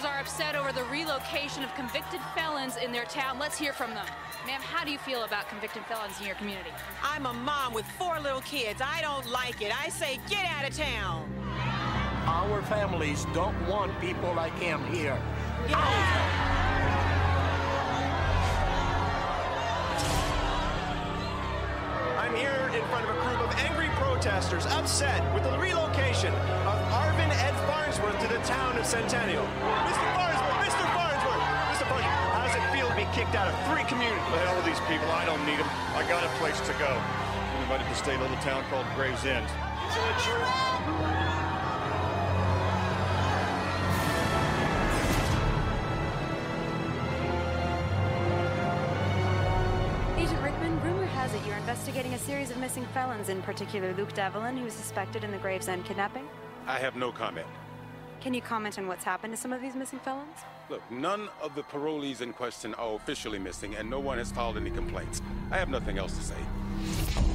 protesters are upset over the relocation of convicted felons in their town. Let's hear from them. Ma'am, how do you feel about convicted felons in your community? I'm a mom with four little kids. I don't like it. I say get out of town. Our families don't want people like him here. Get out. I'm here in front of a group of angry protesters upset with the relocation of Arvin Ed Farnsworth to the town of Centennial. Mr. Farnsworth, Mr. Farnsworth, Mr. Farnsworth, how does it feel to be kicked out of three communities? The hell with these people, I don't need them. I got a place to go. I'm invited to stay in a little town called Grave's End. Isn't it true? Agent Rickman, rumor has it you're investigating a series of missing felons, in particular Luke Devlin, who's suspected in the Grave's End kidnapping. I have no comment. Can you comment on what's happened to some of these missing felons? Look, none of the parolees in question are officially missing, and no one has filed any complaints. I have nothing else to say.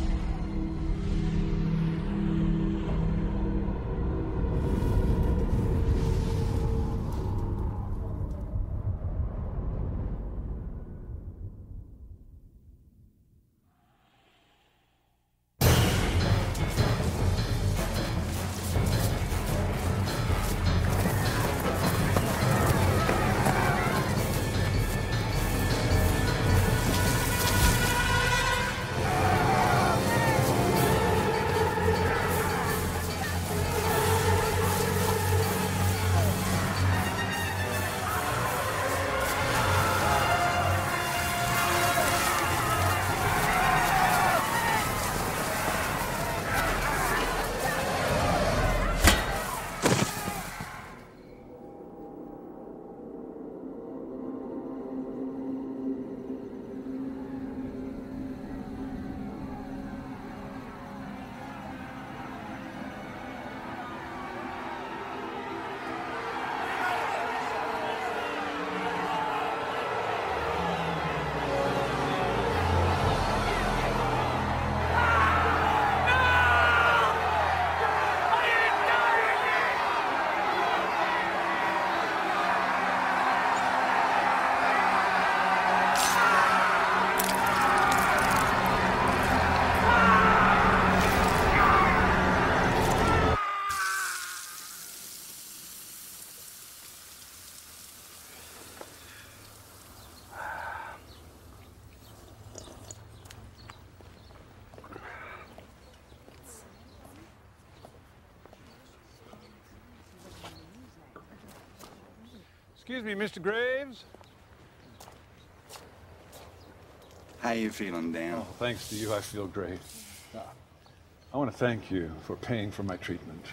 Excuse me, Mr. Graves? How are you feeling, Dan? Oh, thanks to you, I feel great. I want to thank you for paying for my treatment.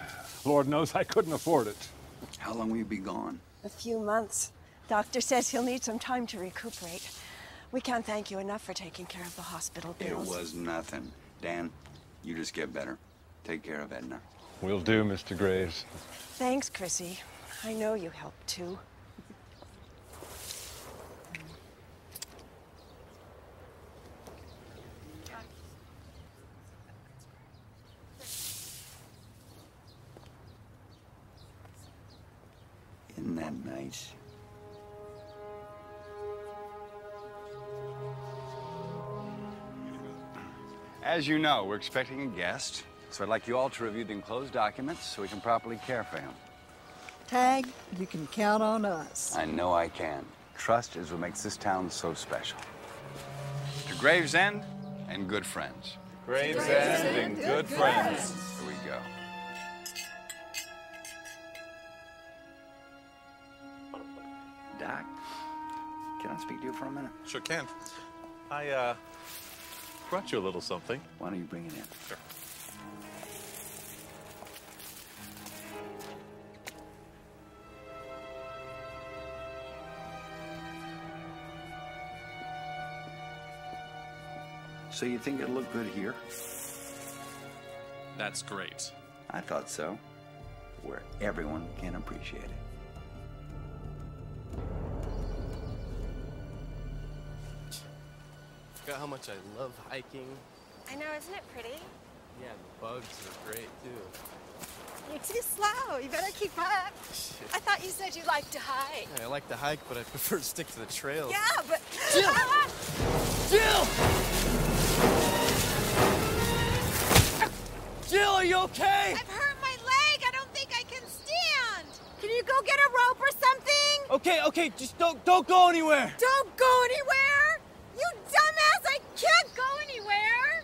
Lord knows I couldn't afford it. How long will you be gone? A few months. Doctor says he'll need some time to recuperate. We can't thank you enough for taking care of the hospital bills. It was nothing. Dan, you just get better. Take care of Edna. We'll do, Mr. Graves. Thanks, Chrissy. I know you helped too. As you know, we're expecting a guest, so I'd like you all to review the enclosed documents so we can properly care for him. Tag, you can count on us. I know I can. Trust is what makes this town so special. To Grave's End and good friends. Grave's End and good friends. Here we go. Doc, can I speak to you for a minute? Sure can. I, uh, brought you a little something. Why don't you bring it in? Sure. So you think it'll look good here? That's great. I thought so. Where everyone can appreciate it. How much I love hiking. I know, isn't it pretty? Yeah, the bugs are great too. You're too slow. You better keep up. I thought you said you liked to hike. I like to hike, but I prefer to stick to the trails. Yeah, but. Jill! Jill! Jill, are you okay? I've hurt my leg. I don't think I can stand. Can you go get a rope or something? Okay, okay, just don't don't go anywhere. Don't go anywhere. You dumbass! I can't go anywhere.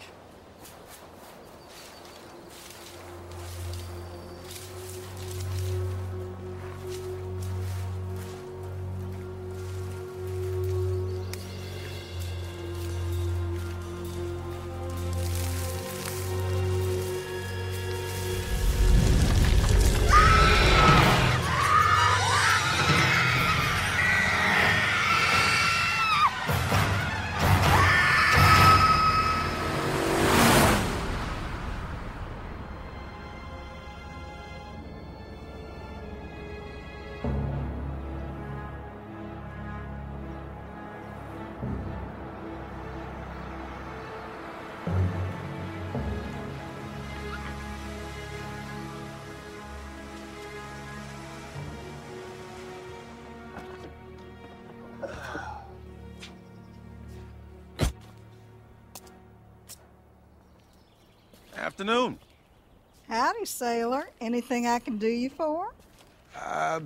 Afternoon. Howdy, sailor. Anything I can do you for? Uh,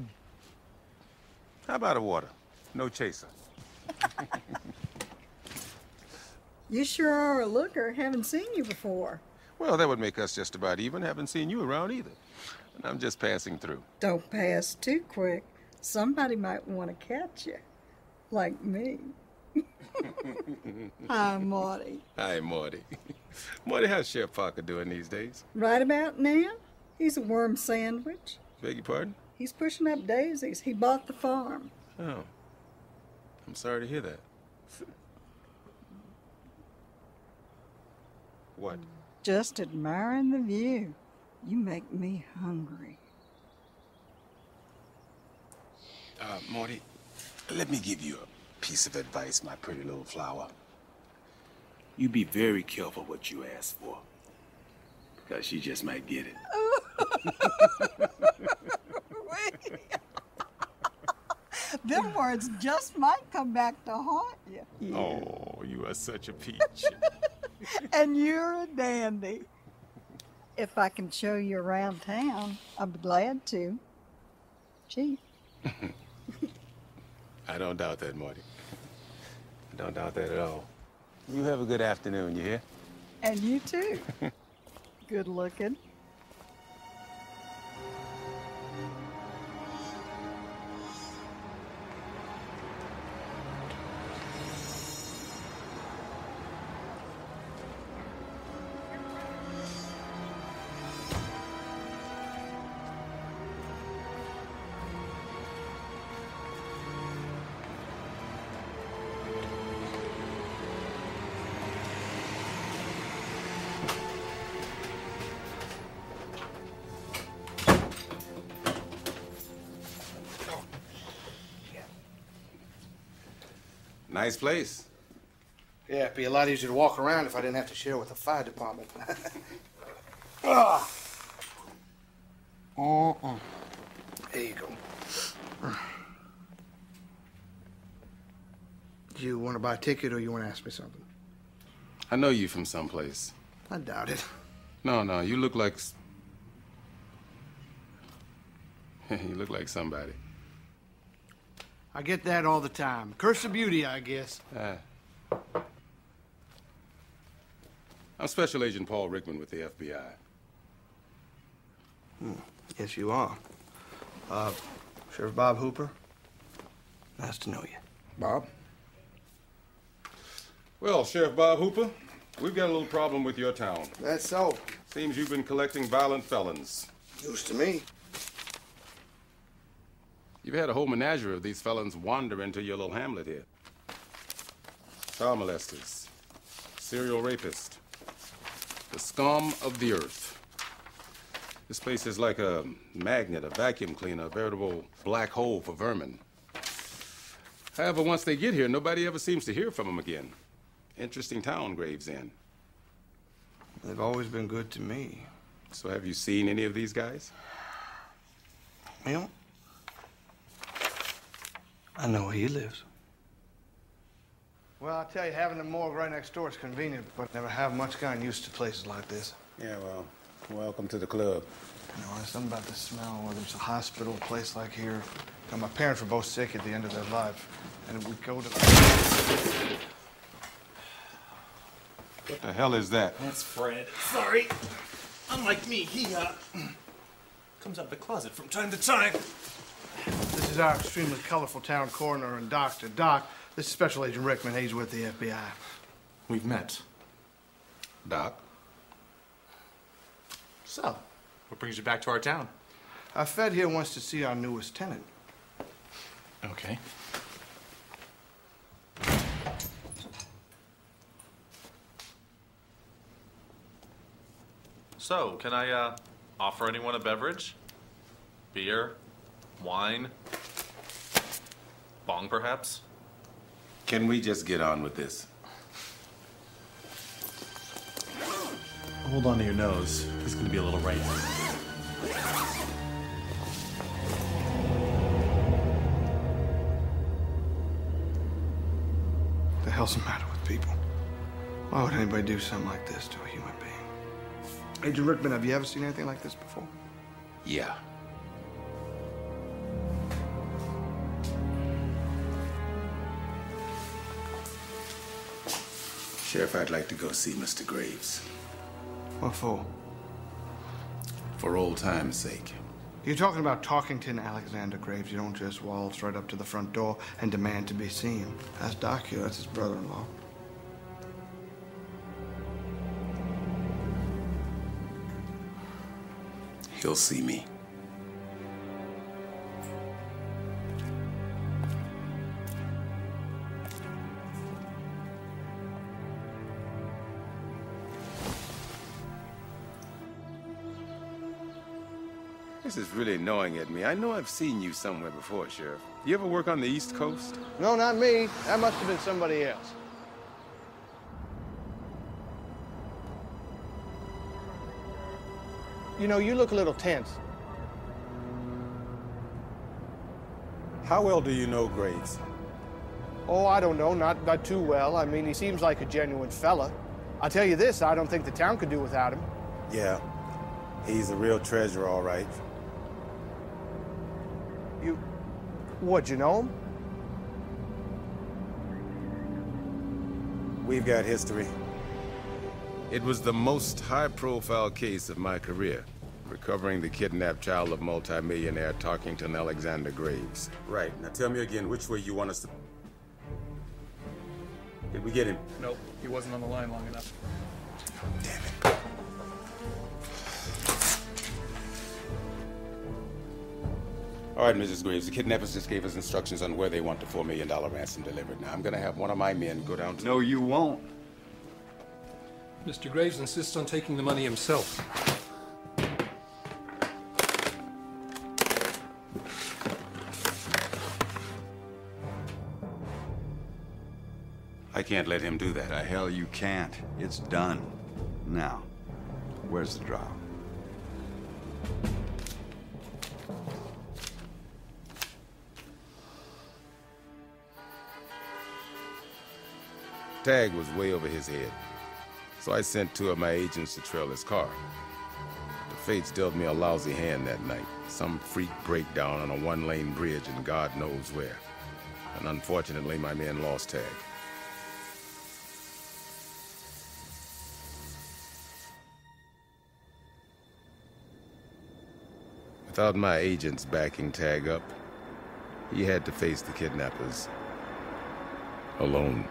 how about a water? No chaser. You sure are a looker. Haven't seen you before. Well, that would make us just about even. Haven't seen you around either. And I'm just passing through. Don't pass too quick. Somebody might want to catch you. Like me. Hi, Marty. Hi, Morty. Morty, how's Sheriff Parker doing these days? Right about now, he's a worm sandwich. Beg your pardon? He's pushing up daisies. He bought the farm. Oh. I'm sorry to hear that. What? Just admiring the view. You make me hungry. Uh, Morty, let me give you a piece of advice, my pretty little flower. You be very careful what you ask for. Because she just might get it. Them words just might come back to haunt you. Oh, you are such a peach. And you're a dandy. If I can show you around town, I'd be glad to. Chief. I don't doubt that, Morty. I don't doubt that at all. You have a good afternoon, you hear? And you too. Good looking. Nice place. Yeah, it'd be a lot easier to walk around if I didn't have to share with the fire department. ah. Uh-uh. There you go. Do you want to buy a ticket or you want to ask me something? I know you from someplace. I doubt it. No, no, you look like. you look like somebody. I get that all the time. Curse of beauty, I guess. Ah. I'm Special Agent Paul Rickman with the FBI. Hmm. Yes, you are. Uh, Sheriff Bob Hooper. Nice to know you. Bob? Well, Sheriff Bob Hooper, we've got a little problem with your town. That's so. Seems you've been collecting violent felons. News to me. You've had a whole menagerie of these felons wander into your little hamlet here. Child molesters, serial rapists, the scum of the earth. This place is like a magnet, a vacuum cleaner, a veritable black hole for vermin. However, once they get here, nobody ever seems to hear from them again. Interesting town, Grave's End. They've always been good to me. So have you seen any of these guys? Well, I know where he lives. Well, I'll tell you, having the morgue right next door is convenient, but never have much gotten used to places like this. Yeah, well, welcome to the club. You know, there's something about the smell, whether it's a hospital, a place like here. You know, my parents were both sick at the end of their life, and we go to. What the hell is that? That's Fred. Sorry. Unlike me, he, uh, comes out of the closet from time to time. This is our extremely colorful town coroner and doctor. Doc, this is Special Agent Rickman. He's with the FBI. We've met. Doc? So, what brings you back to our town? Our Fed here wants to see our newest tenant. Okay. So, can I, uh, offer anyone a beverage? Beer? Wine? Bong, perhaps? Can we just get on with this? Hold on to your nose. He's gonna be a little right. The hell's the matter with people? Why would anybody do something like this to a human being? Agent Rickman, have you ever seen anything like this before? Yeah. Sheriff, I'd like to go see Mr. Graves. What for? For old time's sake. You're talking about Talkington Alexander Graves. You don't just waltz right up to the front door and demand to be seen. That's Doc here. That's his brother-in-law. He'll see me. This is really gnawing at me. I know I've seen you somewhere before, Sheriff. You ever work on the East Coast? No, not me. That must have been somebody else. You know, you look a little tense. How well do you know Graves? Oh, I don't know. Not, not too well. I mean, he seems like a genuine fella. I'll tell you this, I don't think the town could do without him. Yeah. He's a real treasure, all right. You... What, you know him? We've got history. It was the most high-profile case of my career, recovering the kidnapped child of multimillionaire Talkington Alexander Graves. Right. Now tell me again which way you want us to... Did we get him? Nope, he wasn't on the line long enough. All right, Mrs. Graves, the kidnappers just gave us instructions on where they want the $4 million ransom delivered. Now, I'm gonna have one of my men go down to... No, you won't. Mr. Graves insists on taking the money himself. I can't let him do that. The hell you can't. It's done. Now, where's the draw? Tag was way over his head. So I sent two of my agents to trail his car. The fates dealt me a lousy hand that night. Some freak breakdown on a one-lane bridge and God knows where. And unfortunately, my men lost Tag. Without my agents backing Tag up, he had to face the kidnappers alone.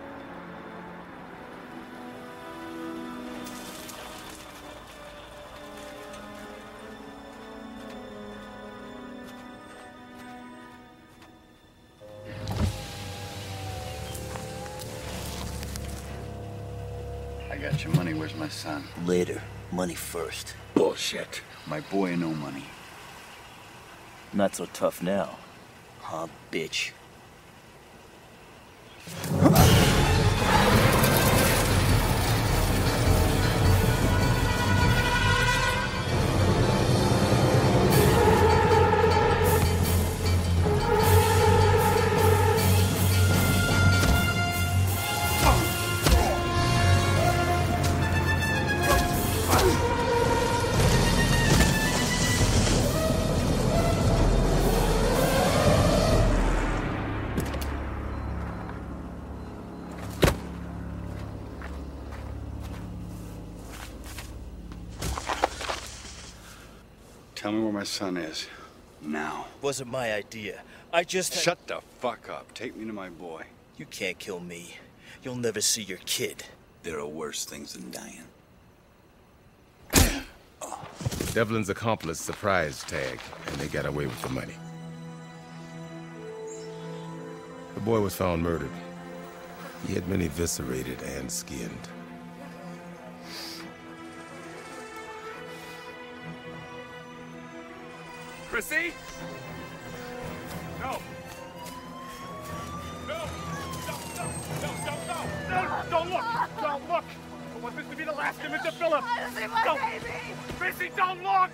Later. Money first. Bullshit. My boy, no money. Not so tough now. Huh, bitch? Son is. Now. Wasn't my idea. I just. Shut the fuck up. Take me to my boy. You can't kill me. You'll never see your kid. There are worse things than dying. Devlin's accomplice surprised Tag, and they got away with the money. The boy was found murdered. He had been eviscerated and skinned. Chrissy? No. No! No, no, no, no, no! No, don't look! Don't look! I want this to be the last image of Philip! I don't see my Don't- baby! Chrissy, don't look!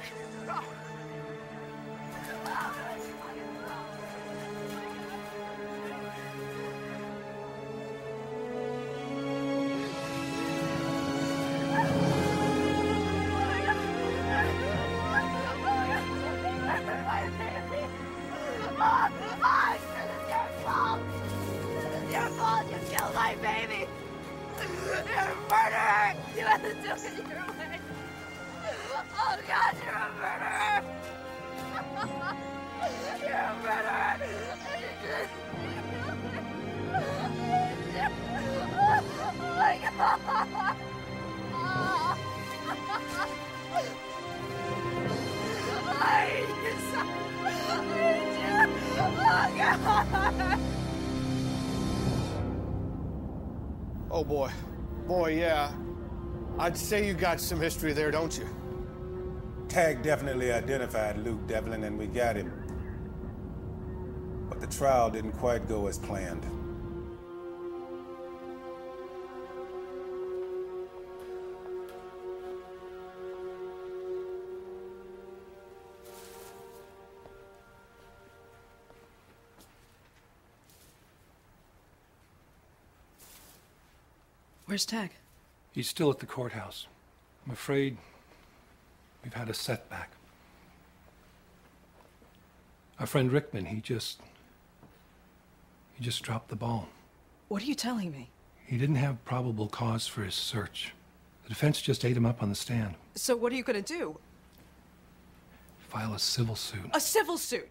Boy. Boy, yeah. I'd say you got some history there, don't you? Tag definitely identified Luke Devlin, and we got him. But the trial didn't quite go as planned. Where's Tag? He's still at the courthouse. I'm afraid we've had a setback. Our friend Rickman, he just. he just dropped the ball. What are you telling me? He didn't have probable cause for his search. The defense just ate him up on the stand. So what are you gonna do? File a civil suit. A civil suit?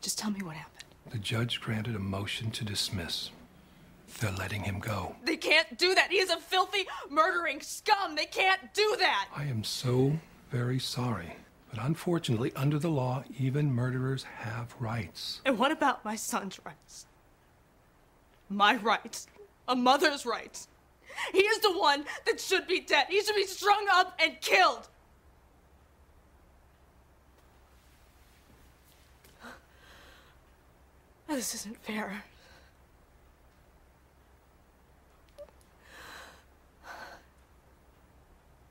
Just tell me what happened. The judge granted a motion to dismiss. They're letting him go. They can't do that. He is a filthy, murdering scum. They can't do that. I am so very sorry. But unfortunately, under the law, even murderers have rights. And what about my son's rights? My rights. A mother's rights. He is the one that should be dead. He should be strung up and killed. This isn't fair.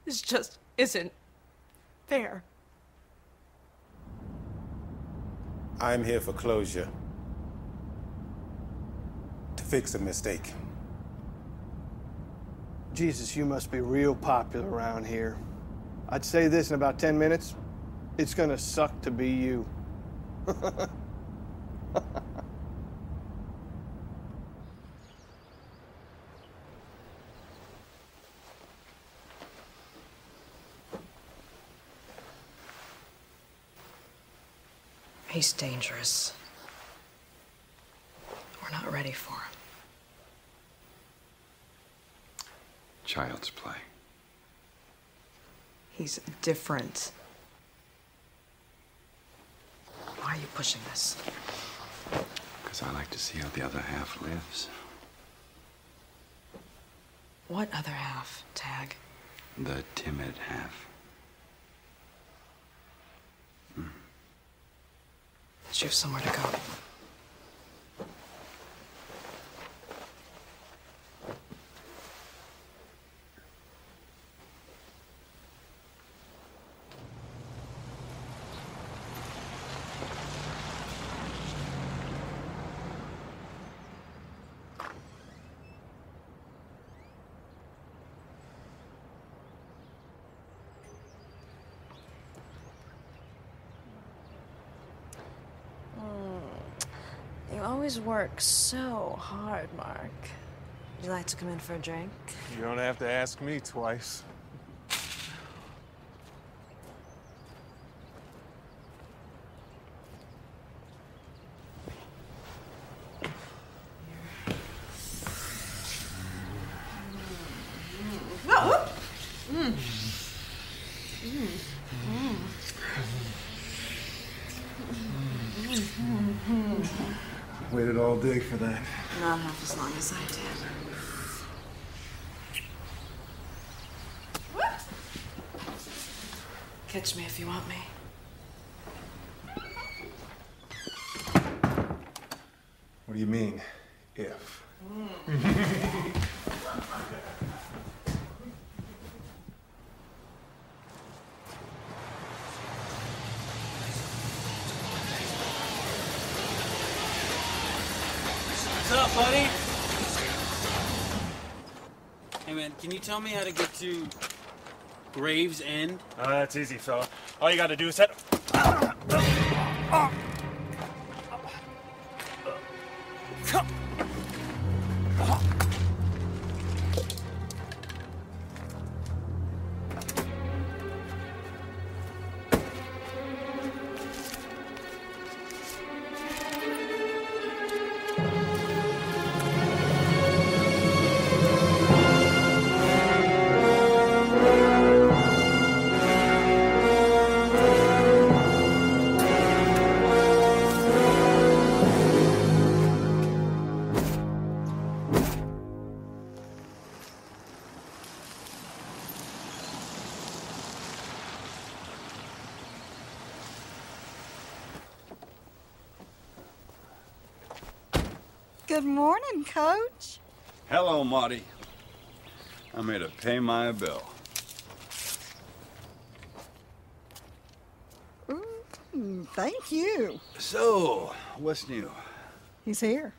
This just isn't fair. I'm here for closure. To fix a mistake. Jesus, you must be real popular around here. I'd say this in about 10 minutes. It's gonna suck to be you. He's dangerous. We're not ready for him. Child's play. He's different. Why are you pushing this? Because I like to see how the other half lives. What other half, Tag? The timid half. You have somewhere to go. You always work so hard, Mark. Would you like to come in for a drink? You don't have to ask me twice. Oh. Mm. Mm. Mm. Waited all day for that. Not half as long as I did. Catch me if you want me. What do you mean, if? What's up, buddy? Hey, man, can you tell me how to get to Grave's End? Uh, that's easy, fella. All you gotta do is head. Good morning, Coach. Hello, Marty. I'm here to pay my bill. Mm, thank you. So, what's new? He's here.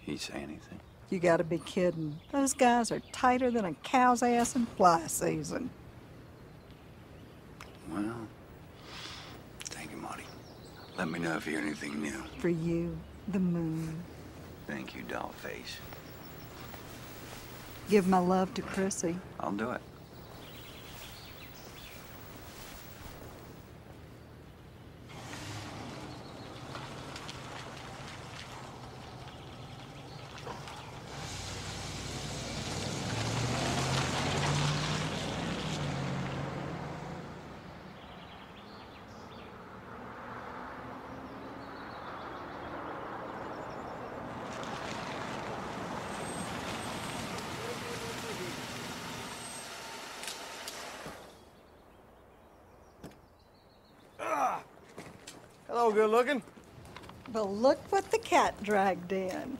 He say anything? You gotta be kidding. Those guys are tighter than a cow's ass in fly season. Well, thank you, Marty. Let me know if you hear anything new. For you, the moon. Thank you, Dollface. Give my love to Chrissy. I'll do it. Hello, good looking. But look what the cat dragged in.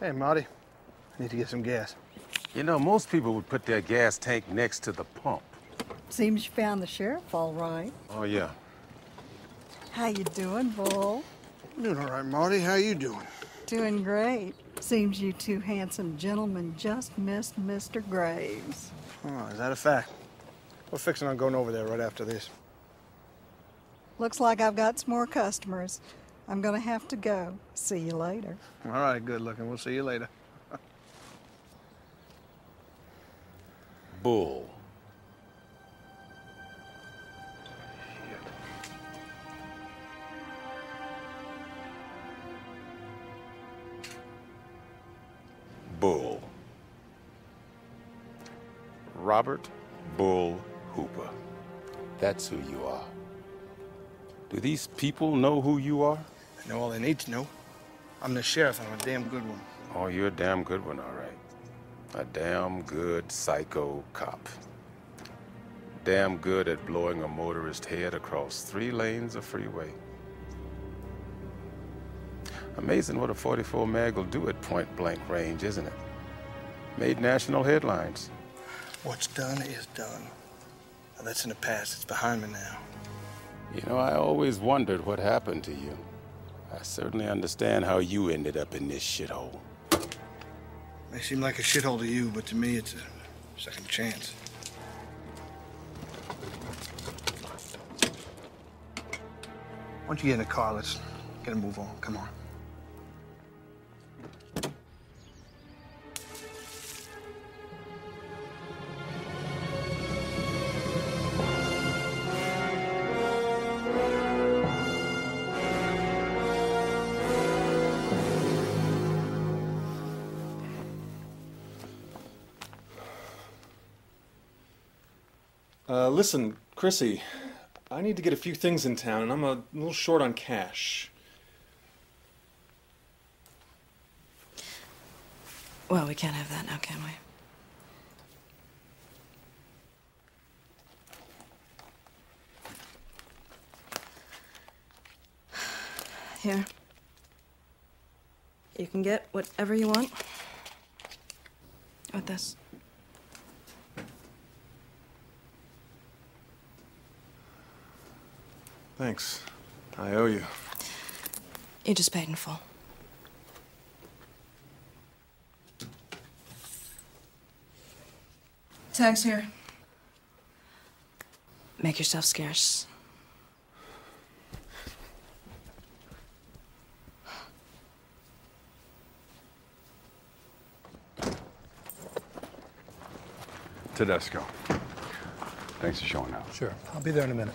Hey, Marty. I Need to get some gas. You know, most people would put their gas tank next to the pump. Seems you found the sheriff all right. Oh, yeah. How you doing, Bull? Doing all right, Marty. How you doing? Doing great. Seems you two handsome gentlemen just missed Mr. Graves. Oh, is that a fact? We're fixing on going over there right after this. Looks like I've got some more customers. I'm gonna have to go. See you later. All right, good looking. We'll see you later. Bull. Bull. Robert Bull Hooper. That's who you are. Do these people know who you are? I know all they need to know. I'm the sheriff. I'm a damn good one. Oh, you're a damn good one, all right. A damn good psycho cop. Damn good at blowing a motorist head across three lanes of freeway. Amazing what a 44 mag will do at point blank range, isn't it? Made national headlines. What's done is done. Now, that's in the past. It's behind me now. You know, I always wondered what happened to you. I certainly understand how you ended up in this shithole. May seem like a shithole to you, but to me, it's a second chance. Why don't you get in the car? Let's get a move on. Come on. Listen, Chrissy, I need to get a few things in town, and I'm a little short on cash. Well, we can't have that now, can we? Here. You can get whatever you want with this. Thanks. I owe you. You're just paid in full. Tag's here. Make yourself scarce. Tedesco. Thanks for showing up. Sure. I'll be there in a minute.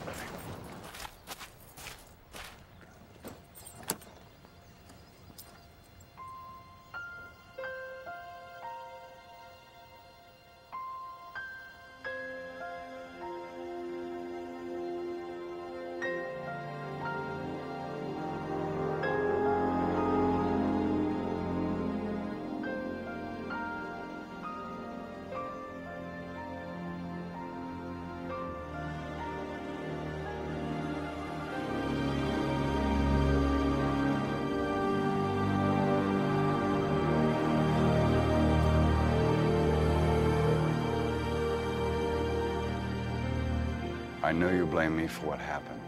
Know you blame me for what happened.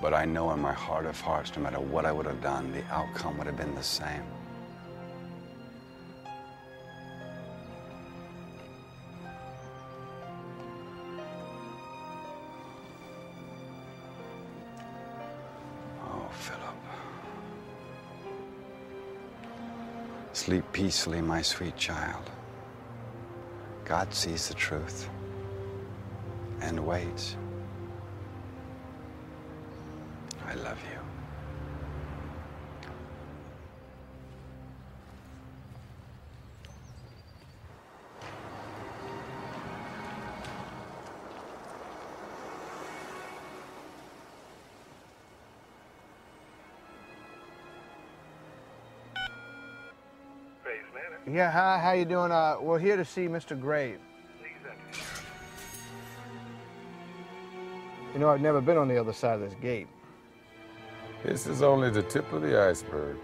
But I know in my heart of hearts, no matter what I would have done, the outcome would have been the same. Oh, Philip. Sleep peacefully, my sweet child. God sees the truth and wait. I love you. Yeah, hi, how you doing? Uh, we're here to see Mr. Grave. You know, I've never been on the other side of this gate. This is only the tip of the iceberg.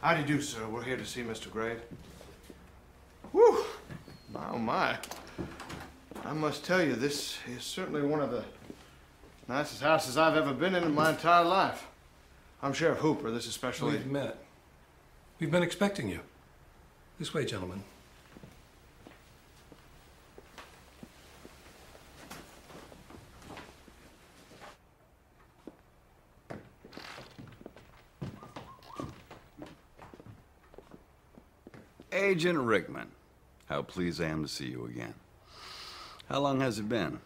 How do you do, sir? We're here to see Mr. Grave. Whew! My, oh, my. I must tell you, this is certainly one of the nicest houses I've ever been in in my entire life. I'm Sheriff Hooper. This is Special We've met. We've been expecting you. This way, gentlemen. Agent Rickman, how pleased I am to see you again. How long has it been?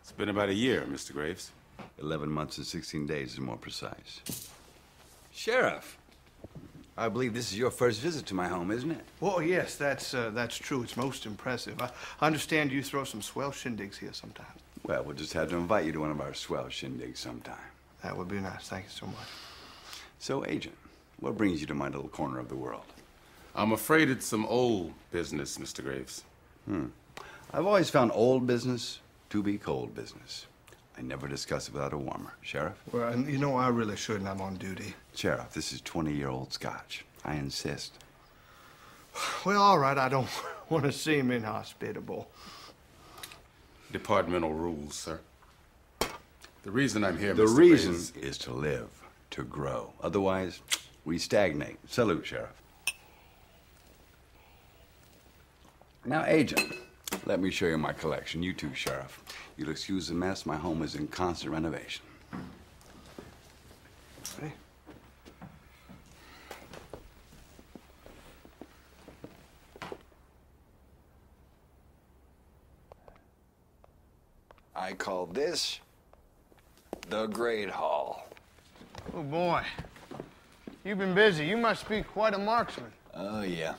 It's been about a year, Mr. Graves. 11 months and 16 days is more precise. Sheriff, I believe this is your first visit to my home, isn't it? Well, yes, that's uh, that's true. It's most impressive. I I understand you throw some swell shindigs here sometimes. Well, we'll just have to invite you to one of our swell shindigs sometime. That would be nice. Thank you so much. So, Agent, what brings you to my little corner of the world? I'm afraid it's some old business, Mr. Graves. Hmm. I've always found old business to be cold business. I never discuss it without a warmer. Sheriff? Well, and you know, I really shouldn't. I'm on duty. Sheriff, this is 20 year old scotch. I insist. Well, all right. I don't want to seem inhospitable. Departmental rules, sir. The reason I'm here, The Mr. reason Graves, is to live, to grow. Otherwise, we stagnate. Salute, Sheriff. Now, Agent, let me show you my collection. You too, Sheriff. You'll excuse the mess. My home is in constant renovation. I call this the Great Hall. Oh boy, you've been busy. You must be quite a marksman. Oh yeah,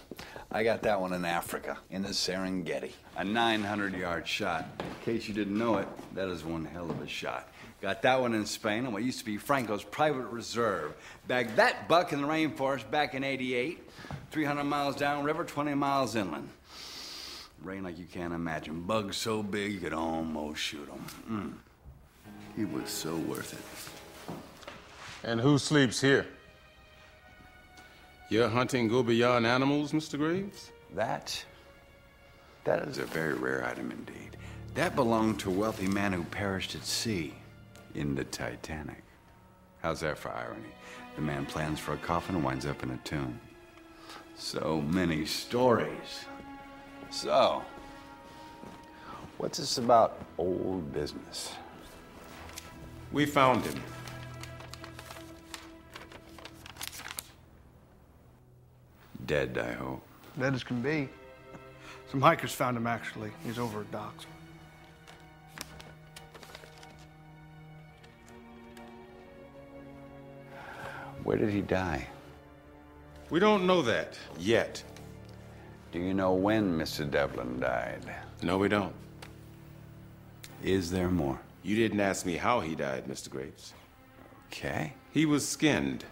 I got that one in Africa, in the Serengeti. A 900 yard shot. In case you didn't know it, that is one hell of a shot. Got that one in Spain on what used to be Franco's private reserve. Bagged that buck in the rainforest back in 88, 300 miles downriver, 20 miles inland. Rain like you can't imagine. Bugs so big you could almost shoot them. Mm. He was so worth it. And who sleeps here? You're hunting go beyond animals, Mr. Graves? That? That is a very rare item indeed. That belonged to a wealthy man who perished at sea in the Titanic. How's that for irony? The man plans for a coffin and winds up in a tomb. So many stories. So, what's this about old business? We found him. Dead, I hope. Dead as can be. Some hikers found him, actually. He's over at docks. Where did he die? We don't know that yet. Do you know when Mr. Devlin died? No, we don't. Is there more? You didn't ask me how he died, Mr. Graves. Okay. He was skinned.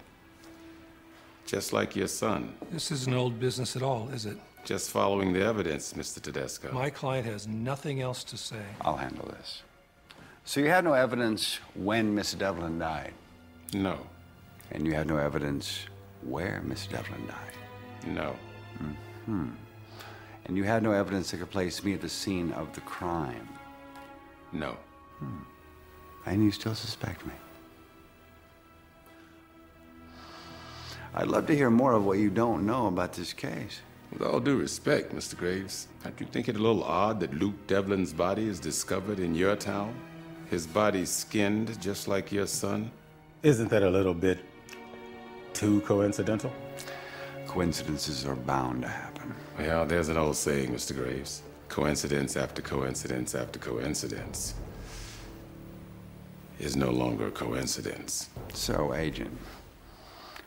Just like your son. This isn't old business at all, is it? Just following the evidence, Mr. Tedesco. My client has nothing else to say. I'll handle this. So you had no evidence when Miss Devlin died? No. And you had no evidence where Miss Devlin died? No. Hmm. And you had no evidence that could place me at the scene of the crime? No. Hmm. And you still suspect me? I'd love to hear more of what you don't know about this case. With all due respect, Mr. Graves, don't you think it a little odd that Luke Devlin's body is discovered in your town? His body skinned just like your son? Isn't that a little bit too coincidental? Coincidences are bound to happen. Well, there's an old saying, Mr. Graves. Coincidence after coincidence after coincidence is no longer a coincidence. So, Agent,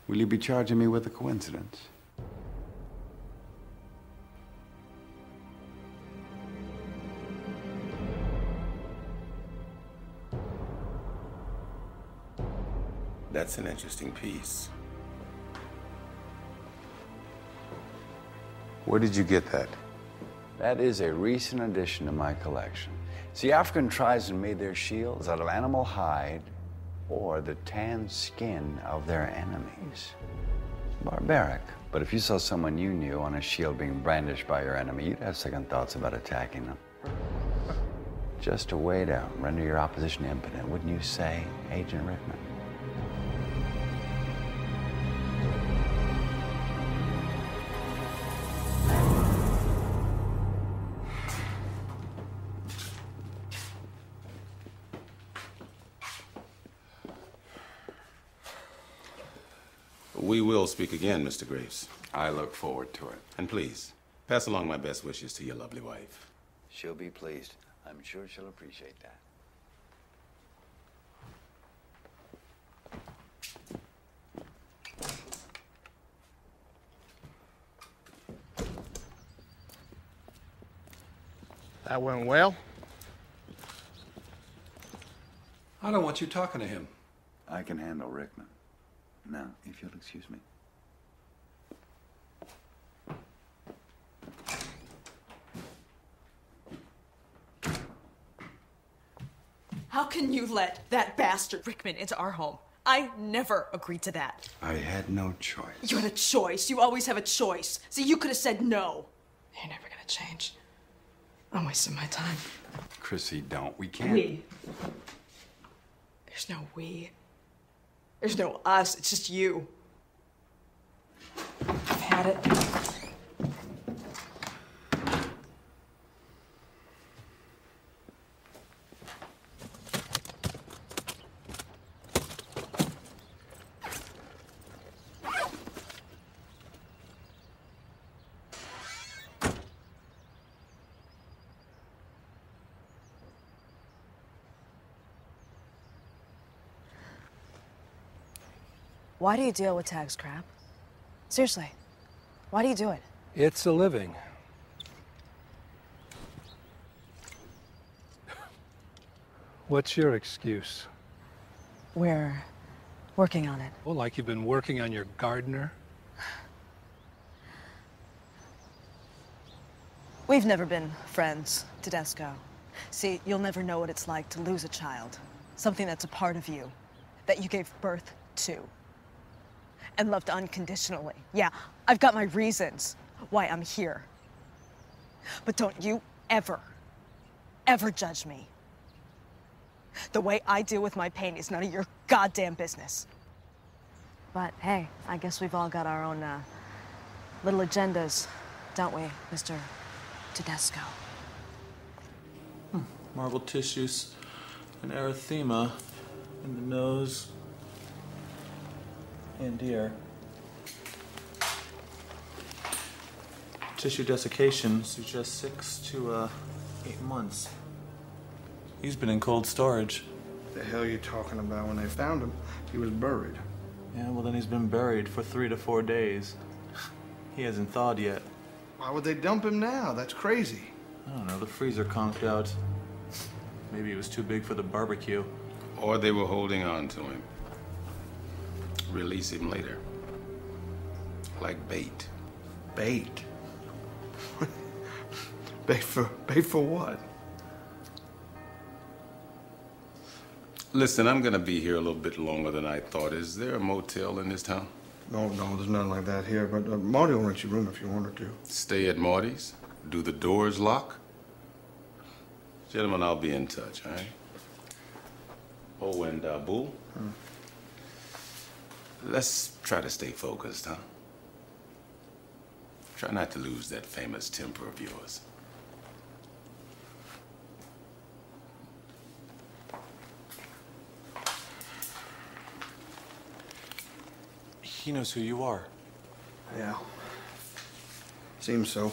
will you be charging me with a coincidence? That's an interesting piece. Where did you get that? That is a recent addition to my collection. See, African tribesmen made their shields out of animal hide or the tan skin of their enemies. Barbaric. But if you saw someone you knew on a shield being brandished by your enemy, you'd have second thoughts about attacking them. Just a way to render your opposition impotent, wouldn't you say, Agent Rickman? Speak again, Mr. Graves. I look forward to it. And please, pass along my best wishes to your lovely wife. She'll be pleased. I'm sure she'll appreciate that. That went well. I don't want you talking to him. I can handle Rickman. Now, if you'll excuse me. How can you let that bastard Rickman into our home? I never agreed to that. I had no choice. You had a choice. You always have a choice. See, you could have said no. You're never gonna change. I'm wasting my time. Chrissy, don't. We can't. We. There's no we. There's no us. It's just you. I've had it. Why do you deal with Tag's crap? Seriously, why do you do it? It's a living. What's your excuse? We're working on it. Well, like you've been working on your gardener? We've never been friends, Tedesco. See, you'll never know what it's like to lose a child. Something that's a part of you, that you gave birth to. And loved unconditionally. Yeah, I've got my reasons why I'm here. But don't you ever, ever judge me. The way I deal with my pain is none of your goddamn business. But hey, I guess we've all got our own uh, little agendas, don't we, Mr. Tedesco? Marble tissues, an erythema in the nose and ear. Tissue desiccation suggests six to uh, eight months. He's been in cold storage. The hell you talking about? When they found him, he was buried. Yeah, well then he's been buried for three to four days. He hasn't thawed yet. Why would they dump him now? That's crazy. I don't know, the freezer conked out. Maybe it was too big for the barbecue. Or they were holding on to him. Release him later. Like bait. Bait? bait for bait for what? Listen, I'm gonna be here a little bit longer than I thought. Is there a motel in this town? No, no, there's nothing like that here. But uh, Marty will rent your room if you wanted to. Stay at Marty's? Do the doors lock? Gentlemen, I'll be in touch, all right? Oh, and uh, Bull? Let's try to stay focused, huh? Try not to lose that famous temper of yours. He knows who you are. Yeah. Seems so.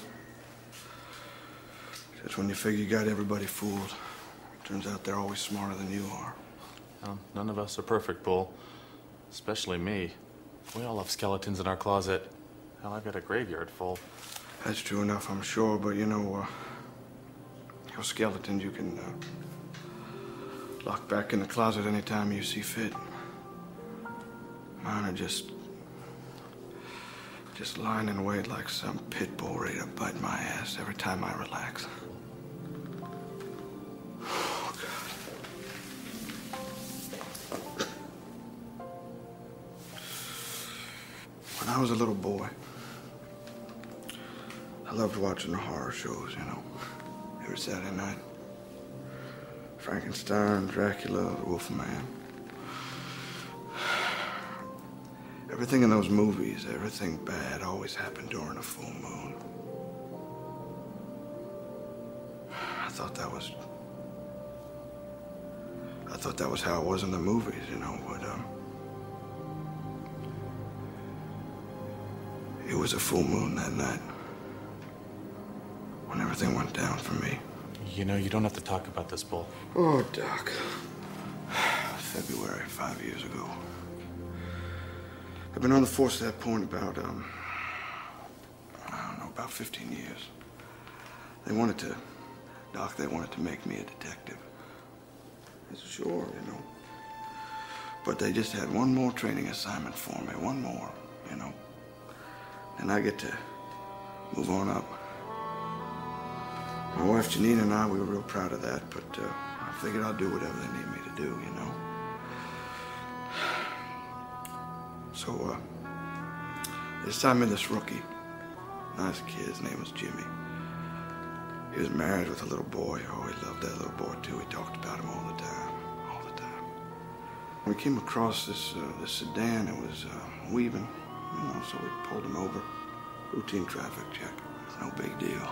Just when you figure you got everybody fooled, turns out they're always smarter than you are. Um, none of us are perfect, Bull. Especially me. We all have skeletons in our closet. Hell, I've got a graveyard full. That's true enough, I'm sure, but you know, uh, your skeletons you can uh, lock back in the closet anytime you see fit. Mine are just. just lying in wait like some pit bull ready to bite my ass every time I relax. When I was a little boy, I loved watching the horror shows, you know, every Saturday night. Frankenstein, Dracula, Wolfman. Everything in those movies, everything bad always happened during a full moon. I thought that was. I thought that was how it was in the movies, you know, but, um. It was a full moon that night. When everything went down for me. You know, you don't have to talk about this, Bull. Oh, Doc. February, five years ago. I've been on the force at that point about, um, I don't know, about 15 years. They wanted to, Doc, they wanted to make me a detective. I said, sure, you know. But they just had one more training assignment for me, one more, you know. And I get to move on up. My wife Janine and I, we were real proud of that, but uh, I figured I'll do whatever they need me to do, you know. So, uh, they assigned me this rookie. Nice kid, his name was Jimmy. He was married with a little boy. Oh, he loved that little boy, too. He talked about him all the time, all the time. We came across this, uh, this sedan. It was uh, weaving, you know, so we pulled him over. Routine traffic check. No big deal.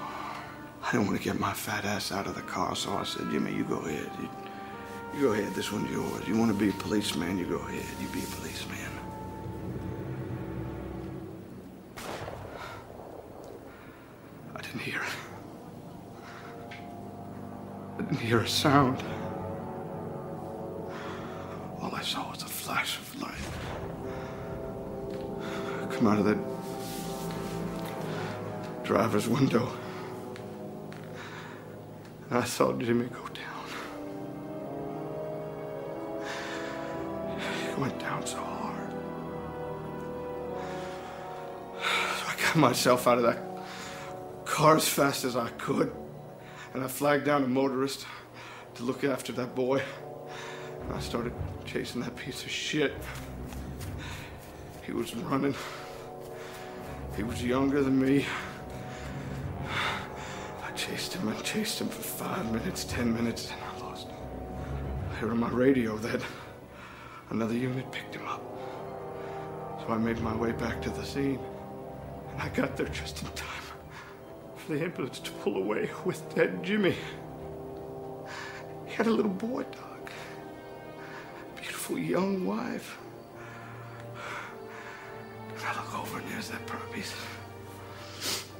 I didn't want to get my fat ass out of the car, so I said, Jimmy, you go ahead. You, you go ahead. This one's yours. You want to be a policeman, you go ahead. You be a policeman. I didn't hear it. I didn't hear a sound. Come out of that driver's window. And I saw Jimmy go down. He went down so hard. So I got myself out of that car as fast as I could. And I flagged down a motorist to look after that boy. And I started chasing that piece of shit. He was running. He was younger than me. I chased him and chased him for five minutes, ten minutes, and I lost him. I heard on my radio that another unit picked him up. So I made my way back to the scene. And I got there just in time for the ambulance to pull away with dead Jimmy. He had a little boy dog. Beautiful young wife. That puppy's.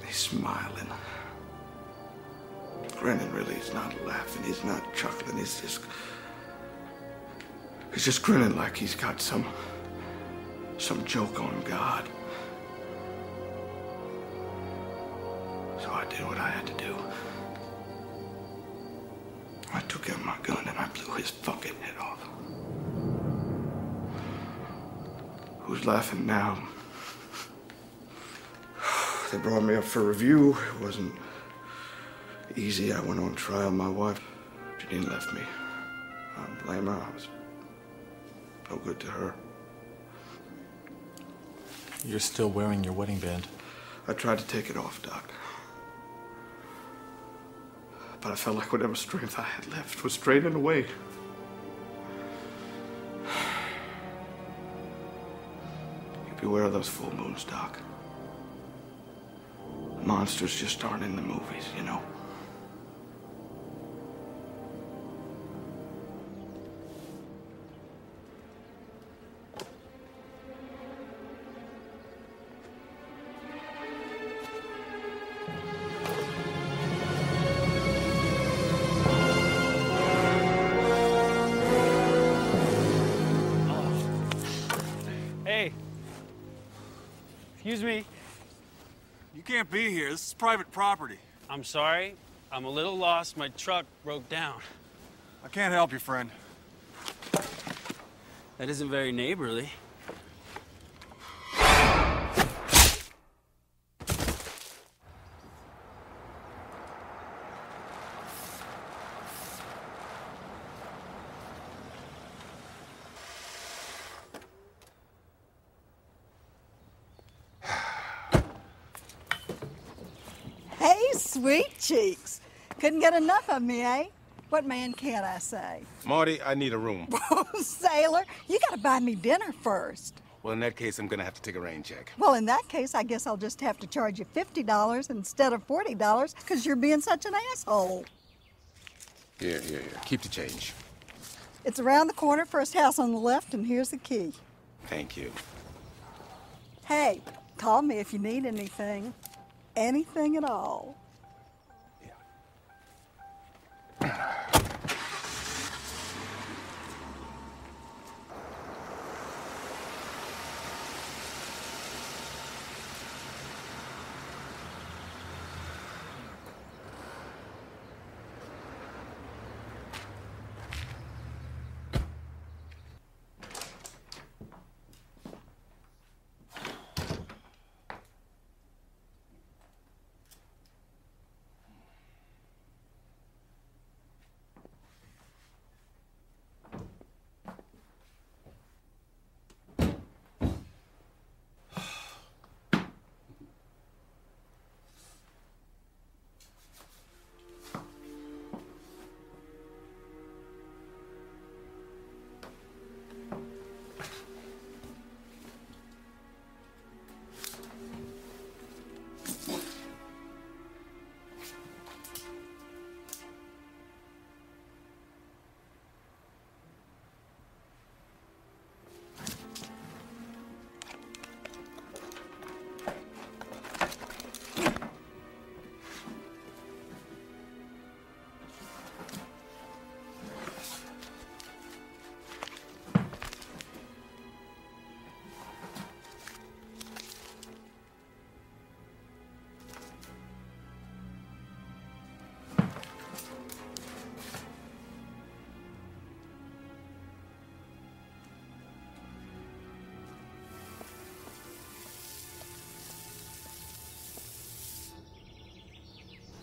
He's smiling. Grinning really, he's not laughing, he's not chuckling, he's just He's just grinning like he's got some some joke on God. So I did what I had to do. I took out my gun and I blew his fucking head off. Who's laughing now? They brought me up for review. It wasn't easy. I went on trial. My wife, Janine left me. I don't blame her. I was no good to her. You're still wearing your wedding band. I tried to take it off, Doc. But I felt like whatever strength I had left was draining away. You beware of those full moons, Doc. Monsters just aren't in the movies, you know. Can't be here. This is private property. I'm sorry. I'm a little lost. My truck broke down. I can't help you, friend. That isn't very neighborly. Hey, sweet cheeks. Couldn't get enough of me, eh? What man can't I say? Marty, I need a room. Oh, sailor, you gotta buy me dinner first. Well, in that case, I'm gonna have to take a rain check. Well, in that case, I guess I'll just have to charge you $50 instead of $40 because you're being such an asshole. Here, here, here. Keep the change. It's around the corner, first house on the left, and here's the key. Thank you. Hey, call me if you need anything. Anything at all.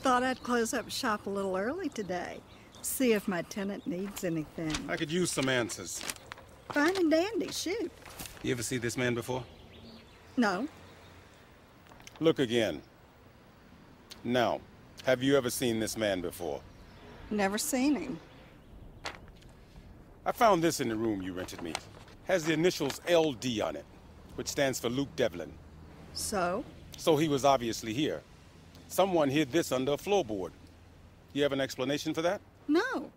Thought I'd close up shop a little early today. See if my tenant needs anything. I could use some answers. Fine and dandy, shoot. You ever see this man before? No. Look again. Now, have you ever seen this man before? Never seen him. I found this in the room you rented me. Has the initials LD on it, which stands for Luke Devlin. So? So he was obviously here. Someone hid this under a floorboard. You have an explanation for that? No.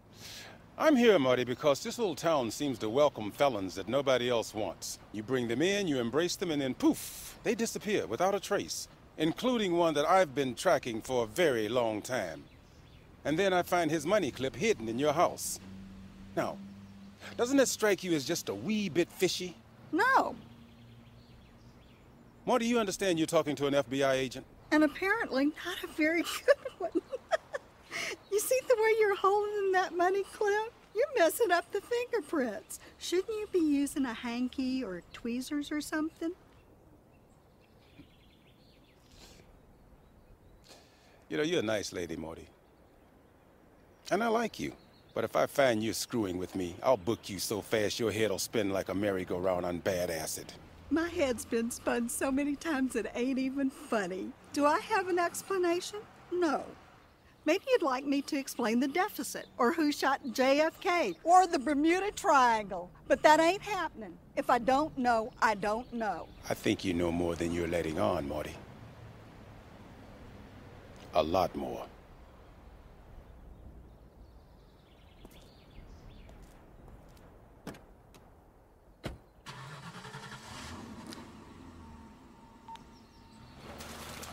I'm here, Marty, because this little town seems to welcome felons that nobody else wants. You bring them in, you embrace them, and then poof, they disappear without a trace, including one that I've been tracking for a very long time. And then I find his money clip hidden in your house. Now, doesn't that strike you as just a wee bit fishy? No. Marty, you understand you're talking to an FBI agent? And apparently not a very good one. you see the way you're holding that money clip? You're messing up the fingerprints. Shouldn't you be using a hanky or tweezers or something? You know, you're a nice lady, Marty. And I like you. But if I find you screwing with me, I'll book you so fast your head'll spin like a merry-go-round on bad acid. My head's been spun so many times it ain't even funny. Do I have an explanation? No. Maybe you'd like me to explain the deficit, or who shot JFK, or the Bermuda Triangle. But that ain't happening. If I don't know, I don't know. I think you know more than you're letting on, Marty. A lot more.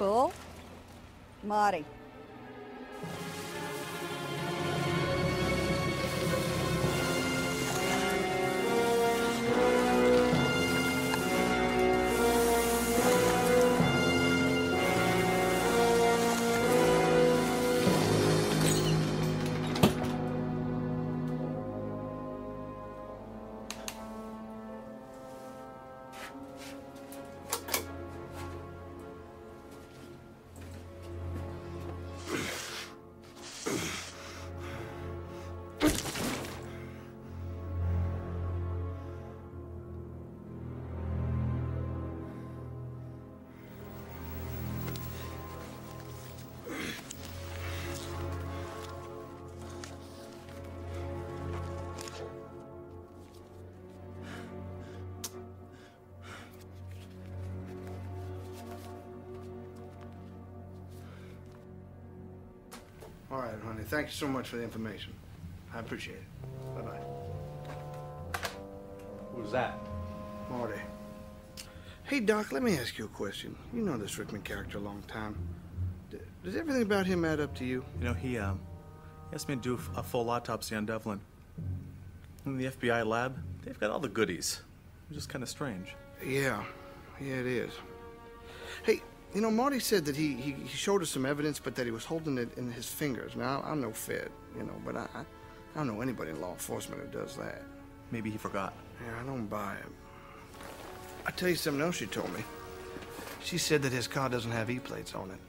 Bull? Marty. All right, honey. Thank you so much for the information. I appreciate it. Bye-bye. Who's that? Marty. Hey, Doc, let me ask you a question. You know this Rickman character a long time. D- does everything about him add up to you? You know, he, um, he asked me to do a full autopsy on Devlin. In the FBI lab, they've got all the goodies. It's just kind of strange. Yeah. Yeah, it is. You know, Marty said that he, he, he showed us some evidence, but that he was holding it in his fingers. Now, I'm no Fed, you know, but I, I, I don't know anybody in law enforcement who does that. Maybe he forgot. Yeah, I don't buy it. I'll tell you something else she told me. She said that his car doesn't have E-plates on it.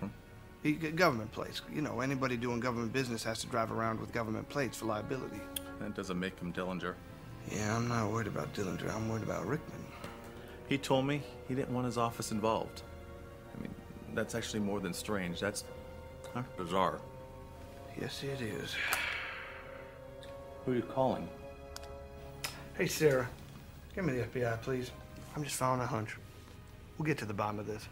Hmm? E- government plates. You know, anybody doing government business has to drive around with government plates for liability. That doesn't make him Dillinger. Yeah, I'm not worried about Dillinger. I'm worried about Rickman. He told me he didn't want his office involved. That's actually more than strange. That's huh, bizarre. Yes, it is. Who are you calling? Hey, Sarah. Give me the FBI, please. I'm just following a hunch. We'll get to the bottom of this.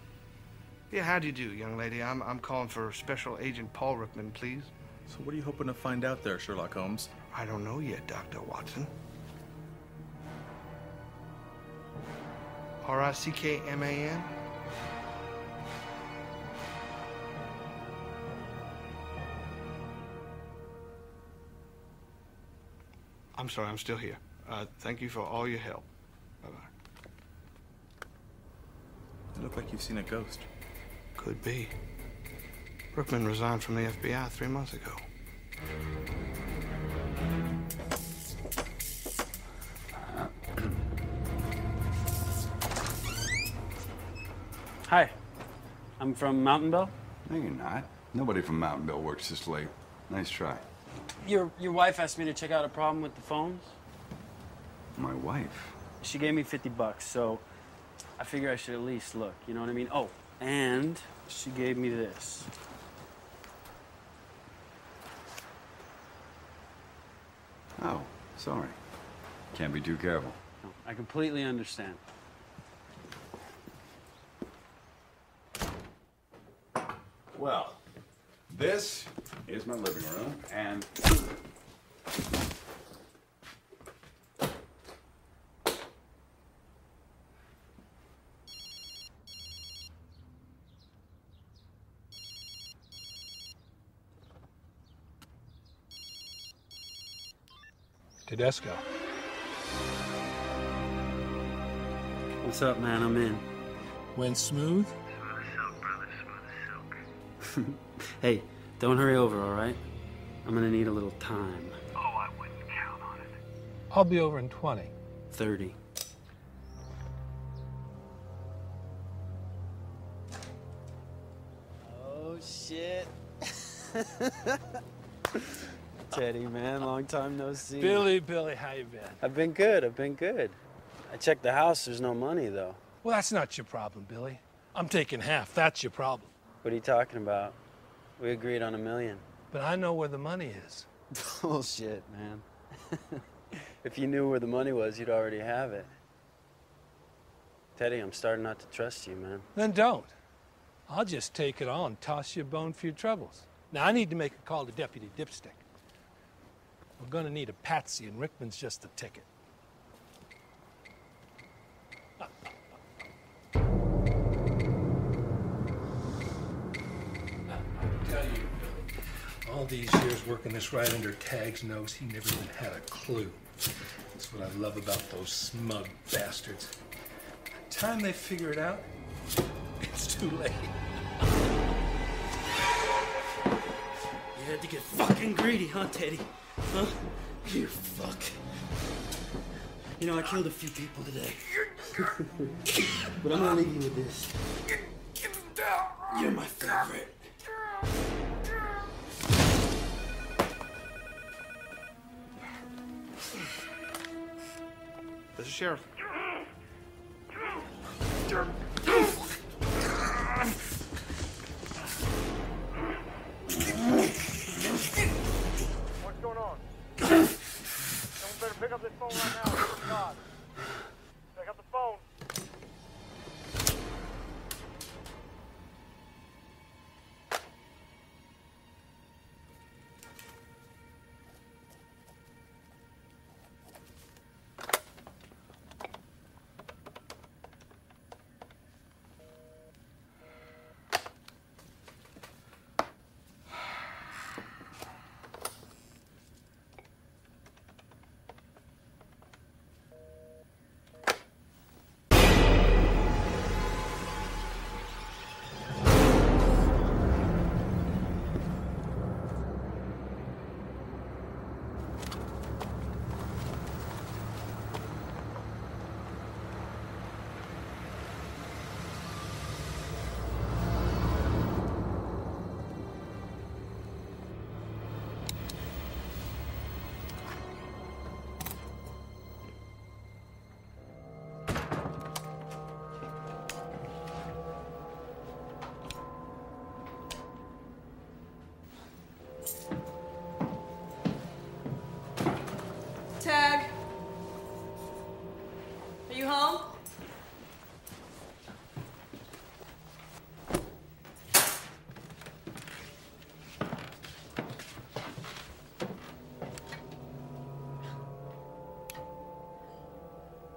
Yeah, how do you do, young lady? I'm, I'm calling for Special Agent Paul Rickman, please. So what are you hoping to find out there, Sherlock Holmes? I don't know yet, Dr. Watson. R-I-C-K-M-A-N? I'm sorry, I'm still here. Uh, thank you for all your help. Bye-bye. You look like you've seen a ghost. Could be. Rickman resigned from the FBI three months ago. Hi. I'm from Mountain Bell. No, you're not. Nobody from Mountain Bell works this late. Nice try. Your your wife asked me to check out a problem with the phones. My wife? She gave me 50 bucks, so I figure I should at least look. You know what I mean? Oh, and she gave me this. Oh, sorry. Can't be too careful. No, I completely understand. Well, this is my living room, and Tedesco. What's up, man? I'm in. Went smooth? hey, don't hurry over, all right? I'm gonna need a little time. Oh, I wouldn't count on it. I'll be over in 20. 30. Oh, shit. Teddy, man, long time no see. Billy, Billy, how you been? I've been good, I've been good. I checked the house, there's no money, though. Well, that's not your problem, Billy. I'm taking half. That's your problem. What are you talking about? We agreed on a million. But I know where the money is. Oh, Bullshit, man. if you knew where the money was, you'd already have it. Teddy, I'm starting not to trust you, man. Then don't. I'll just take it all and toss you a bone for your troubles. Now, I need to make a call to Deputy Dipstick. We're gonna need a patsy, and Rickman's just the ticket. All these years working this right under Tag's nose, he never even had a clue. That's what I love about those smug bastards. By the time they figure it out, it's too late. You had to get fucking greedy, huh, Teddy? Huh? You fuck. You know, I killed a few people today. but I'm gonna leave you with this. You're my favorite. This is Sheriff. What's going on? Someone better pick up this phone right now.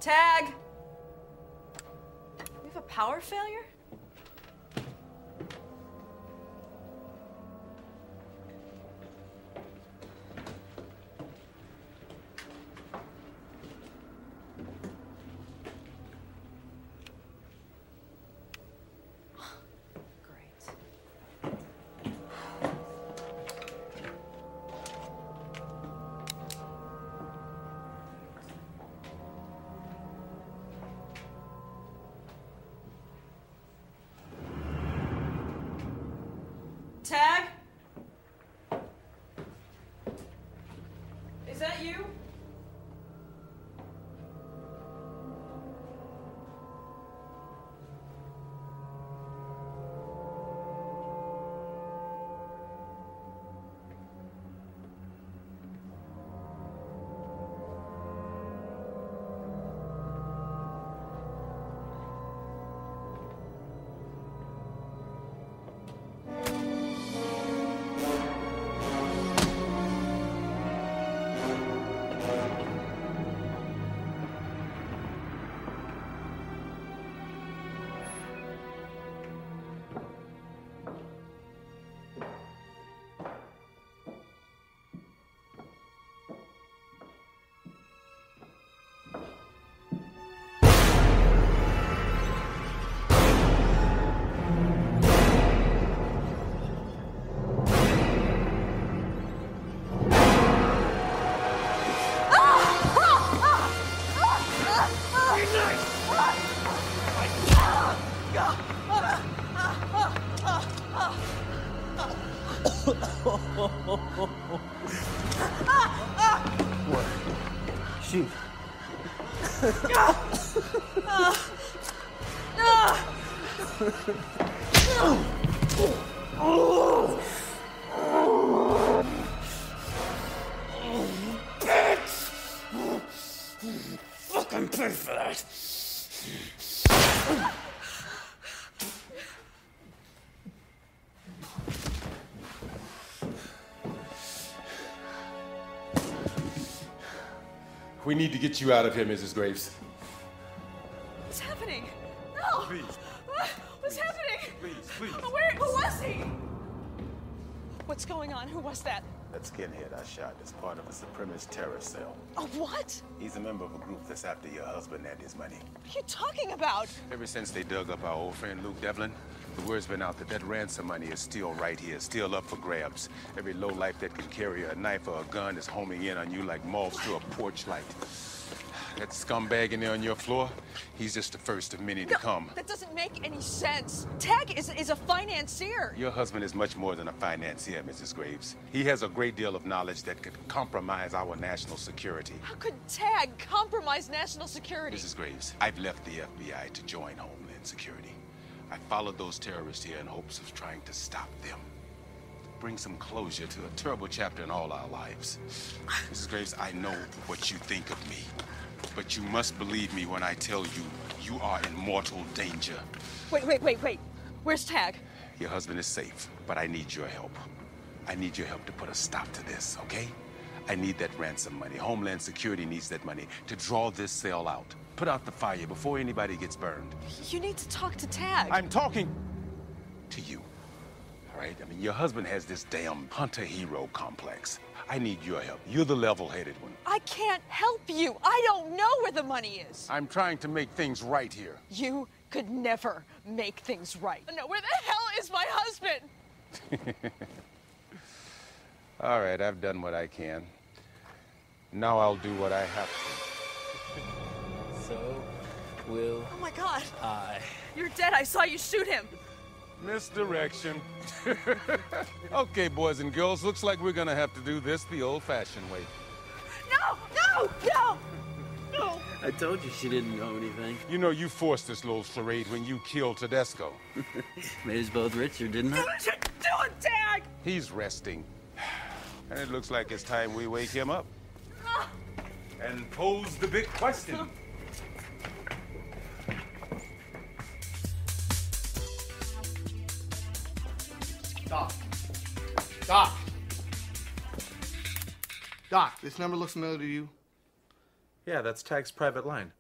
Tag. We have a power failure? What? Shoot. Fucking pay for that. We need to get you out of here, Mrs. Graves. What's happening? No! Please. What's happening? Please, please. Where? Who was he? What's going on? Who was that? That skinhead I shot is part of a supremacist terrorist cell. A what? He's a member of a group that's after your husband and his money. What are you talking about? Ever since they dug up our old friend Luke Devlin, the word's been out that that ransom money is still right here, still up for grabs. Every lowlife that can carry a knife or a gun is homing in on you like moths to a porch light. That scumbag in there on your floor, he's just the first of many to come. That doesn't make any sense. Tag is, is a financier. Your husband is much more than a financier, Mrs. Graves. He has a great deal of knowledge that could compromise our national security. How could Tag compromise national security? Mrs. Graves, I've left the FBI to join Homeland Security. I followed those terrorists here in hopes of trying to stop them. Bring some closure to a terrible chapter in all our lives. Mrs. Graves, I know what you think of me. But you must believe me when I tell you, you are in mortal danger. Wait, wait, wait, wait. Where's Tag? Your husband is safe, but I need your help. I need your help to put a stop to this, okay? I need that ransom money. Homeland Security needs that money to draw this cell out. Put out the fire before anybody gets burned. You need to talk to Tag. I'm talking to you. All right? I mean, your husband has this damn hunter hero complex. I need your help. You're the level headed one. I can't help you. I don't know where the money is. I'm trying to make things right here. You could never make things right. No, where the hell is my husband? All right, I've done what I can. Now I'll do what I have to. So, will Oh my god. I? You're dead. I saw you shoot him. Misdirection. okay, boys and girls, looks like we're gonna have to do this the old fashioned way. No, no, no, no. I told you she didn't know anything. You know, you forced this little charade when you killed Tedesco. Made us both richer, didn't I? Do it, Tag. He's resting. And it looks like it's time we wake him up. Ah. And pose the big question. Doc. Doc. Doc, this number looks familiar to you? Yeah, that's Tag's private line.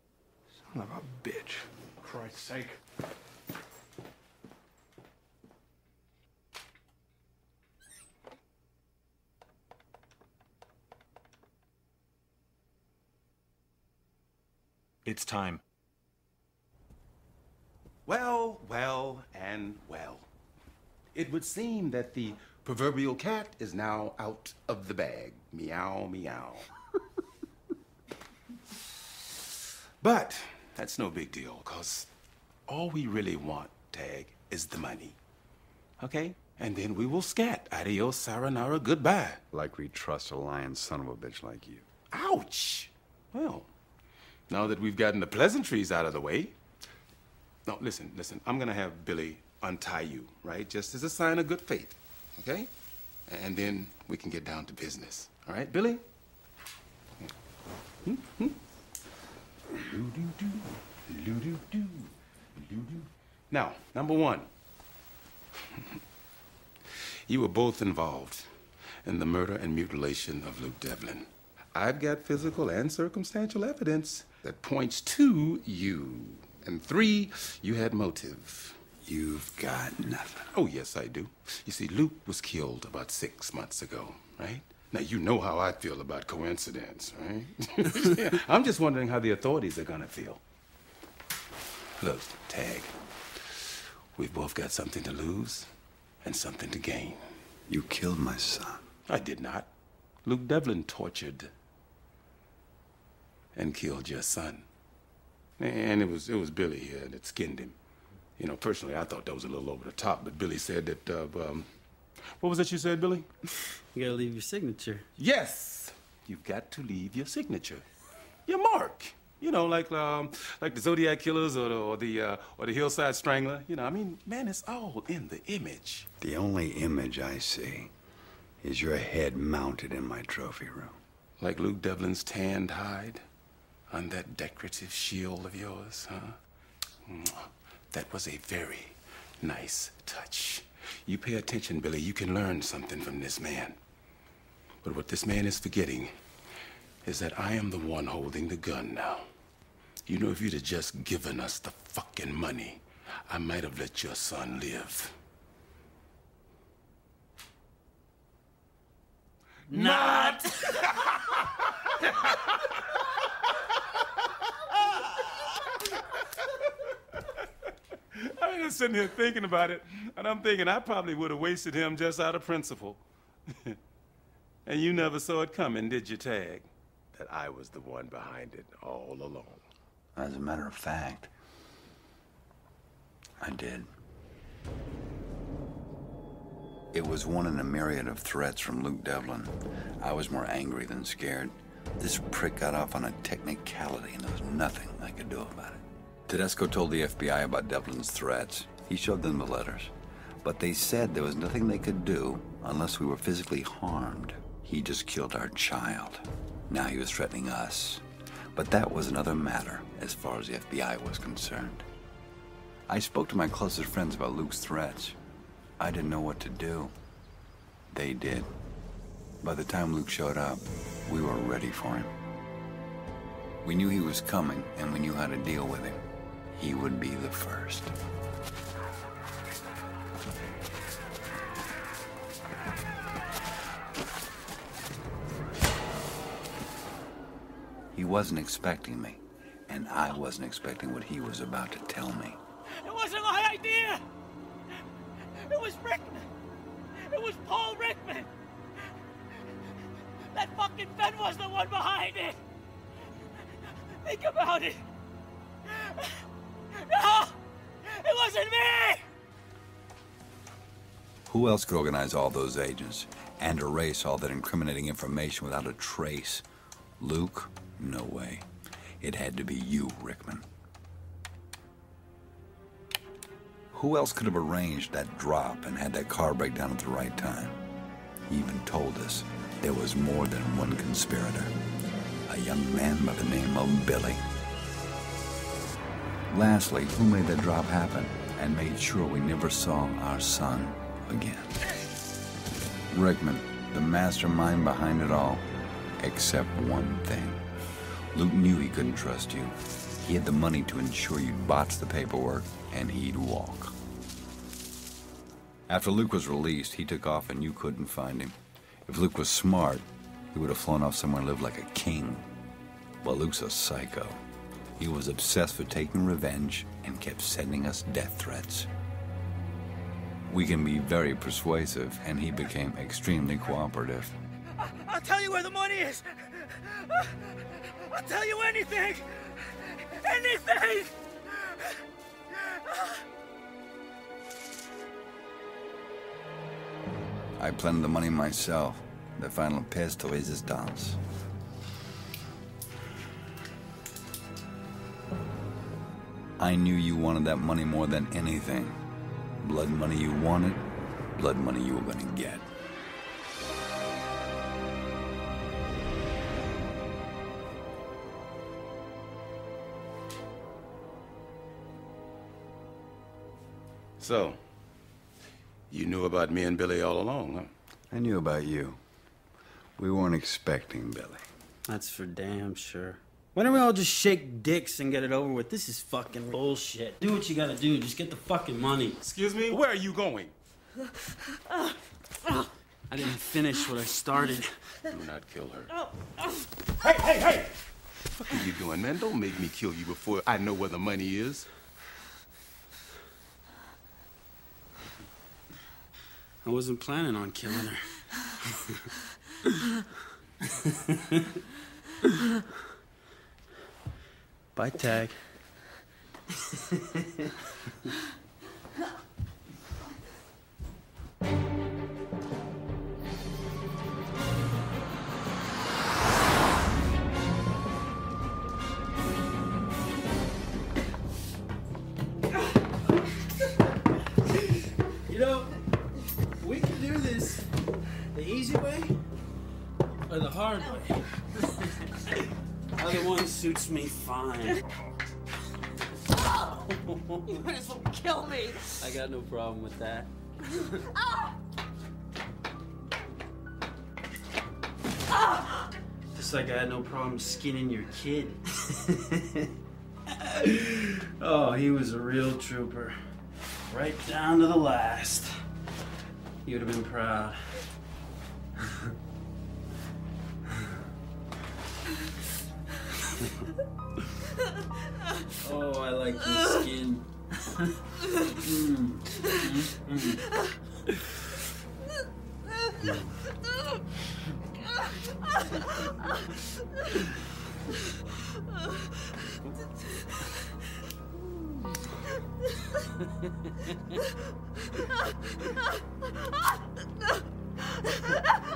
Son of a bitch. For Christ's sake. It's time. Well, well, and well. It would seem that the proverbial cat is now out of the bag. Meow, meow. but that's no big deal, because all we really want, Tag, is the money. Okay? And then we will scat. Adios, sayonara, goodbye. Like we trust a lying son of a bitch like you. Ouch! Well, now that we've gotten the pleasantries out of the way. No, listen, listen. I'm gonna have Billy untie you, right? Just as a sign of good faith, okay? And then we can get down to business. All right, Billy? Now, number one. you were both involved in the murder and mutilation of Luke Devlin. I've got physical and circumstantial evidence that points to you. And three, you had motive. You've got nothing. Oh, yes, I do. You see, Luke was killed about six months ago, right? Now, you know how I feel about coincidence, right? I'm just wondering how the authorities are gonna feel. Look, Tag, we've both got something to lose and something to gain. You killed my son. I did not. Luke Devlin tortured and killed your son. And it was it was Billy here that skinned him. You know, personally, I thought that was a little over the top, but Billy said that. Uh, um, what was it you said, Billy? You gotta leave your signature. Yes, you've got to leave your signature, your mark. You know, like um, like the Zodiac Killers or the or the, uh, or the Hillside Strangler. You know, I mean, man, it's all in the image. The only image I see is your head mounted in my trophy room. Like Luke Devlin's tanned hide on that decorative shield of yours, huh? Mwah. That was a very nice touch. You pay attention, Billy, you can learn something from this man. But what this man is forgetting is that I am the one holding the gun now. You know, if you'd have just given us the fucking money, I might have let your son live. Not. I'm just sitting here thinking about it, and I'm thinking I probably would have wasted him just out of principle. and you never saw it coming, did you, Tag? That I was the one behind it all along. As a matter of fact, I did. It was one in a myriad of threats from Luke Devlin. I was more angry than scared. This prick got off on a technicality, and there was nothing I could do about it. Tedesco told the FBI about Devlin's threats. He showed them the letters. But they said there was nothing they could do unless we were physically harmed. He just killed our child. Now he was threatening us. But that was another matter as far as the FBI was concerned. I spoke to my closest friends about Luke's threats. I didn't know what to do. They did. By the time Luke showed up, we were ready for him. We knew he was coming, and we knew how to deal with him. He would be the first. He wasn't expecting me, and I wasn't expecting what he was about to tell me. It wasn't my idea. It was Rickman. It was Paul Rickman. That fucking Fed was the one behind it. Think about it. No! It wasn't me! Who else could organize all those agents and erase all that incriminating information without a trace? Luke? No way. It had to be you, Rickman. Who else could have arranged that drop and had that car break down at the right time? He even told us there was more than one conspirator. A young man by the name of Billy. Lastly, who made that drop happen and made sure we never saw our son again? Rickman, the mastermind behind it all. Except one thing. Luke knew he couldn't trust you. He had the money to ensure you'd botch the paperwork and he'd walk. After Luke was released, he took off and you couldn't find him. If Luke was smart, he would have flown off somewhere and lived like a king. But Luke's a psycho. He was obsessed with taking revenge and kept sending us death threats. We can be very persuasive, and he became extremely cooperative. I'll tell you where the money is. I'll tell you anything. Anything. I planned the money myself. The final pièce de résistance. I knew you wanted that money more than anything. Blood money you wanted, blood money you were gonna get. So, you knew about me and Billy all along, huh? I knew about you. We weren't expecting Billy. That's for damn sure. Why don't we all just shake dicks and get it over with? This is fucking bullshit. Do what you gotta do. Just get the fucking money. Excuse me? Where are you going? I didn't finish what I started. Do not kill her. Oh, oh. Hey, hey, hey! What are you doing, man? Don't make me kill you before I know where the money is. I wasn't planning on killing her. Bye, Tag. You know, we can do this the easy way or the hard way. Other one suits me fine. You might as well kill me. I got no problem with that. Just like I had no problem skinning your kid. oh, he was a real trooper. Right down to the last. You'd have been proud. oh, I like your skin. Mm. Mm, mm.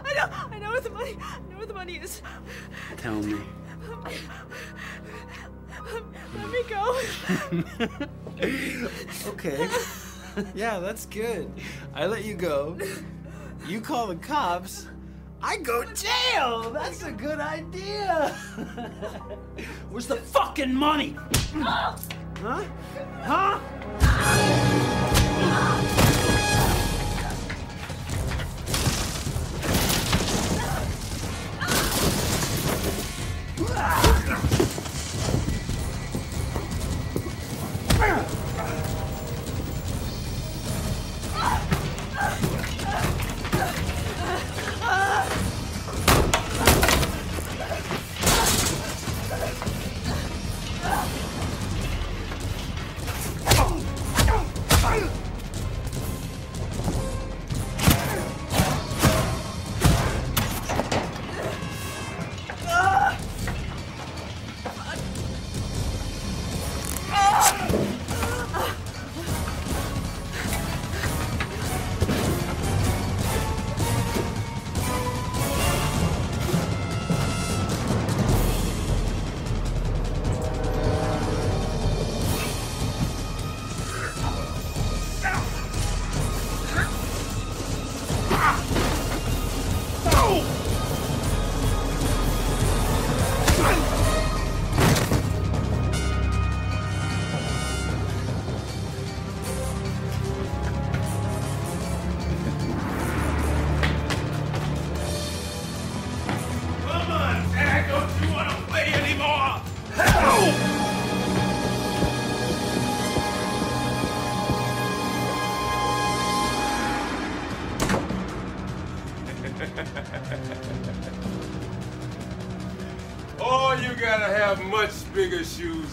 I know, I know where the money, I know where the money is. Tell me. Let me go. okay. Yeah, that's good. I let you go. You call the cops. I go jail. That's a good idea. Where's the fucking money? Huh? Huh? Come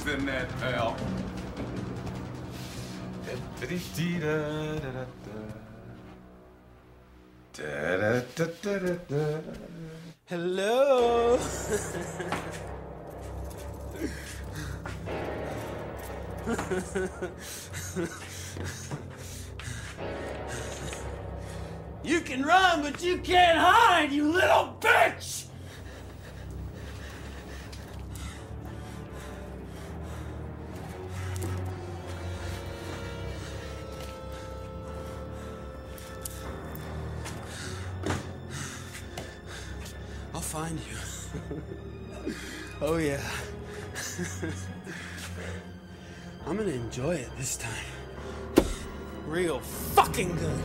than that. Hello. you can run, but you can't hide, you little bitch! Oh, yeah. I'm gonna enjoy it this time. Real fucking good.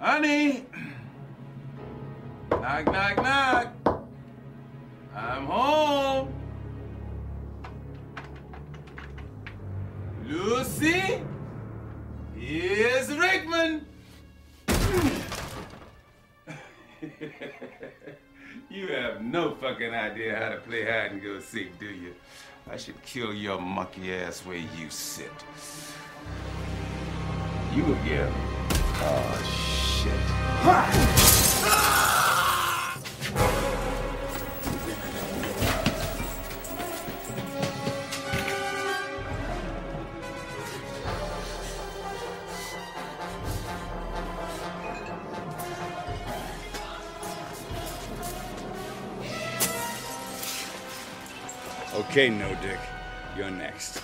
Honey! Knock, knock, knock. I'm home. Lucy? Here's Rickman. you have no fucking idea how to play hide and go seek, do you? I should kill your monkey ass where you sit. You again. Oh, shit. Okay, no dick. You're next.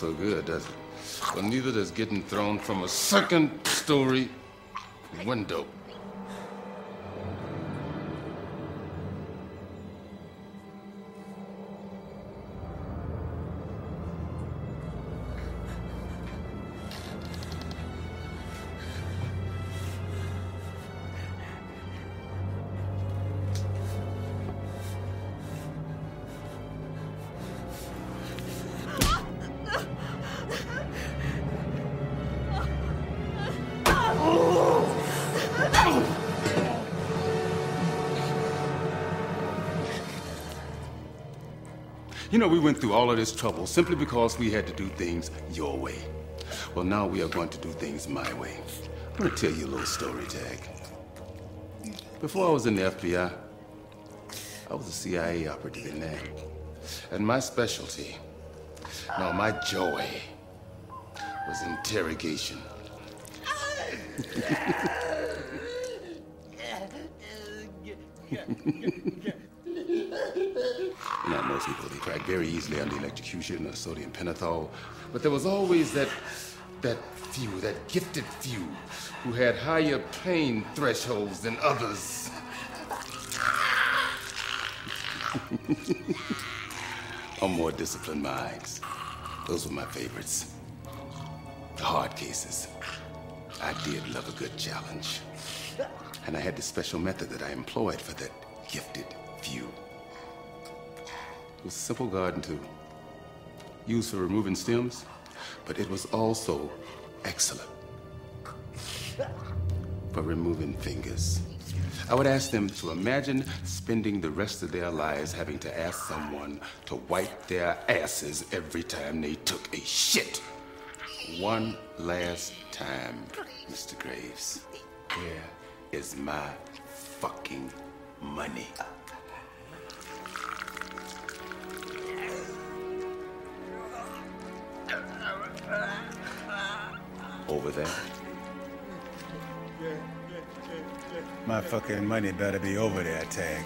So good, does it? Well, neither does getting thrown from a second story window. We went through all of this trouble simply because we had to do things your way. Well, now we are going to do things my way. I'm going to tell you a little story, Tag. Before I was in the FBI, I was a CIA operative in there. And my specialty, no, my joy, was interrogation. People, they crack very easily under electrocution or sodium pentothal. But there was always that, that few, that gifted few, who had higher pain thresholds than others. or more disciplined minds. Those were my favorites. The hard cases. I did love a good challenge. And I had the special method that I employed for that gifted few. It was a simple garden tool, used for removing stems, but it was also excellent for removing fingers. I would ask them to imagine spending the rest of their lives having to ask someone to wipe their asses every time they took a shit. One last time, Mr. Graves. Where is my fucking money? Over there. My fucking money better be over there, Tag.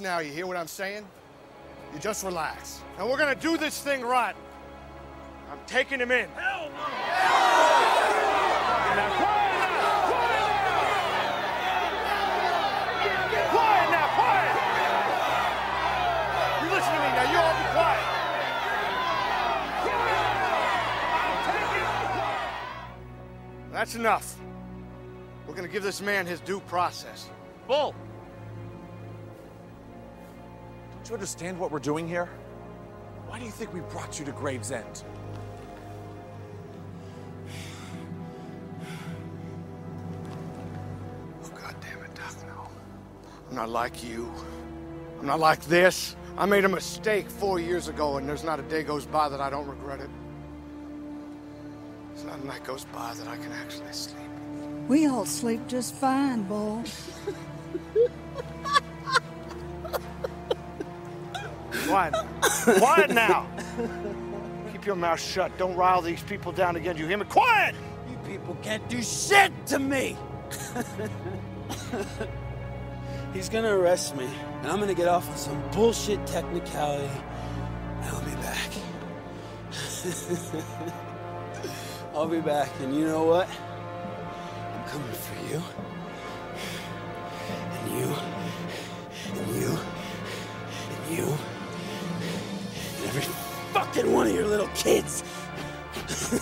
Now. You hear what I'm saying? You just relax. Now, we're gonna do this thing right. I'm taking him in. You all be quiet. That's enough. We're gonna give this man his due process. Bull! Don't you understand what we're doing here? Why do you think we brought you to Grave's End? Oh, God damn it, Doc, no. I'm not like you. I'm not like this. I made a mistake four years ago, and there's not a day goes by that I don't regret it. There's not a night goes by that I can actually sleep. We all sleep just fine, Bull. Quiet. Quiet now. Keep your mouth shut. Don't rile these people down again. You hear me? Quiet! You people can't do shit to me! He's gonna arrest me, and I'm gonna get off on some bullshit technicality, and I'll be back. I'll be back, and you know what? I'm coming for you. And you. And you. And you. Fucking one of your little kids.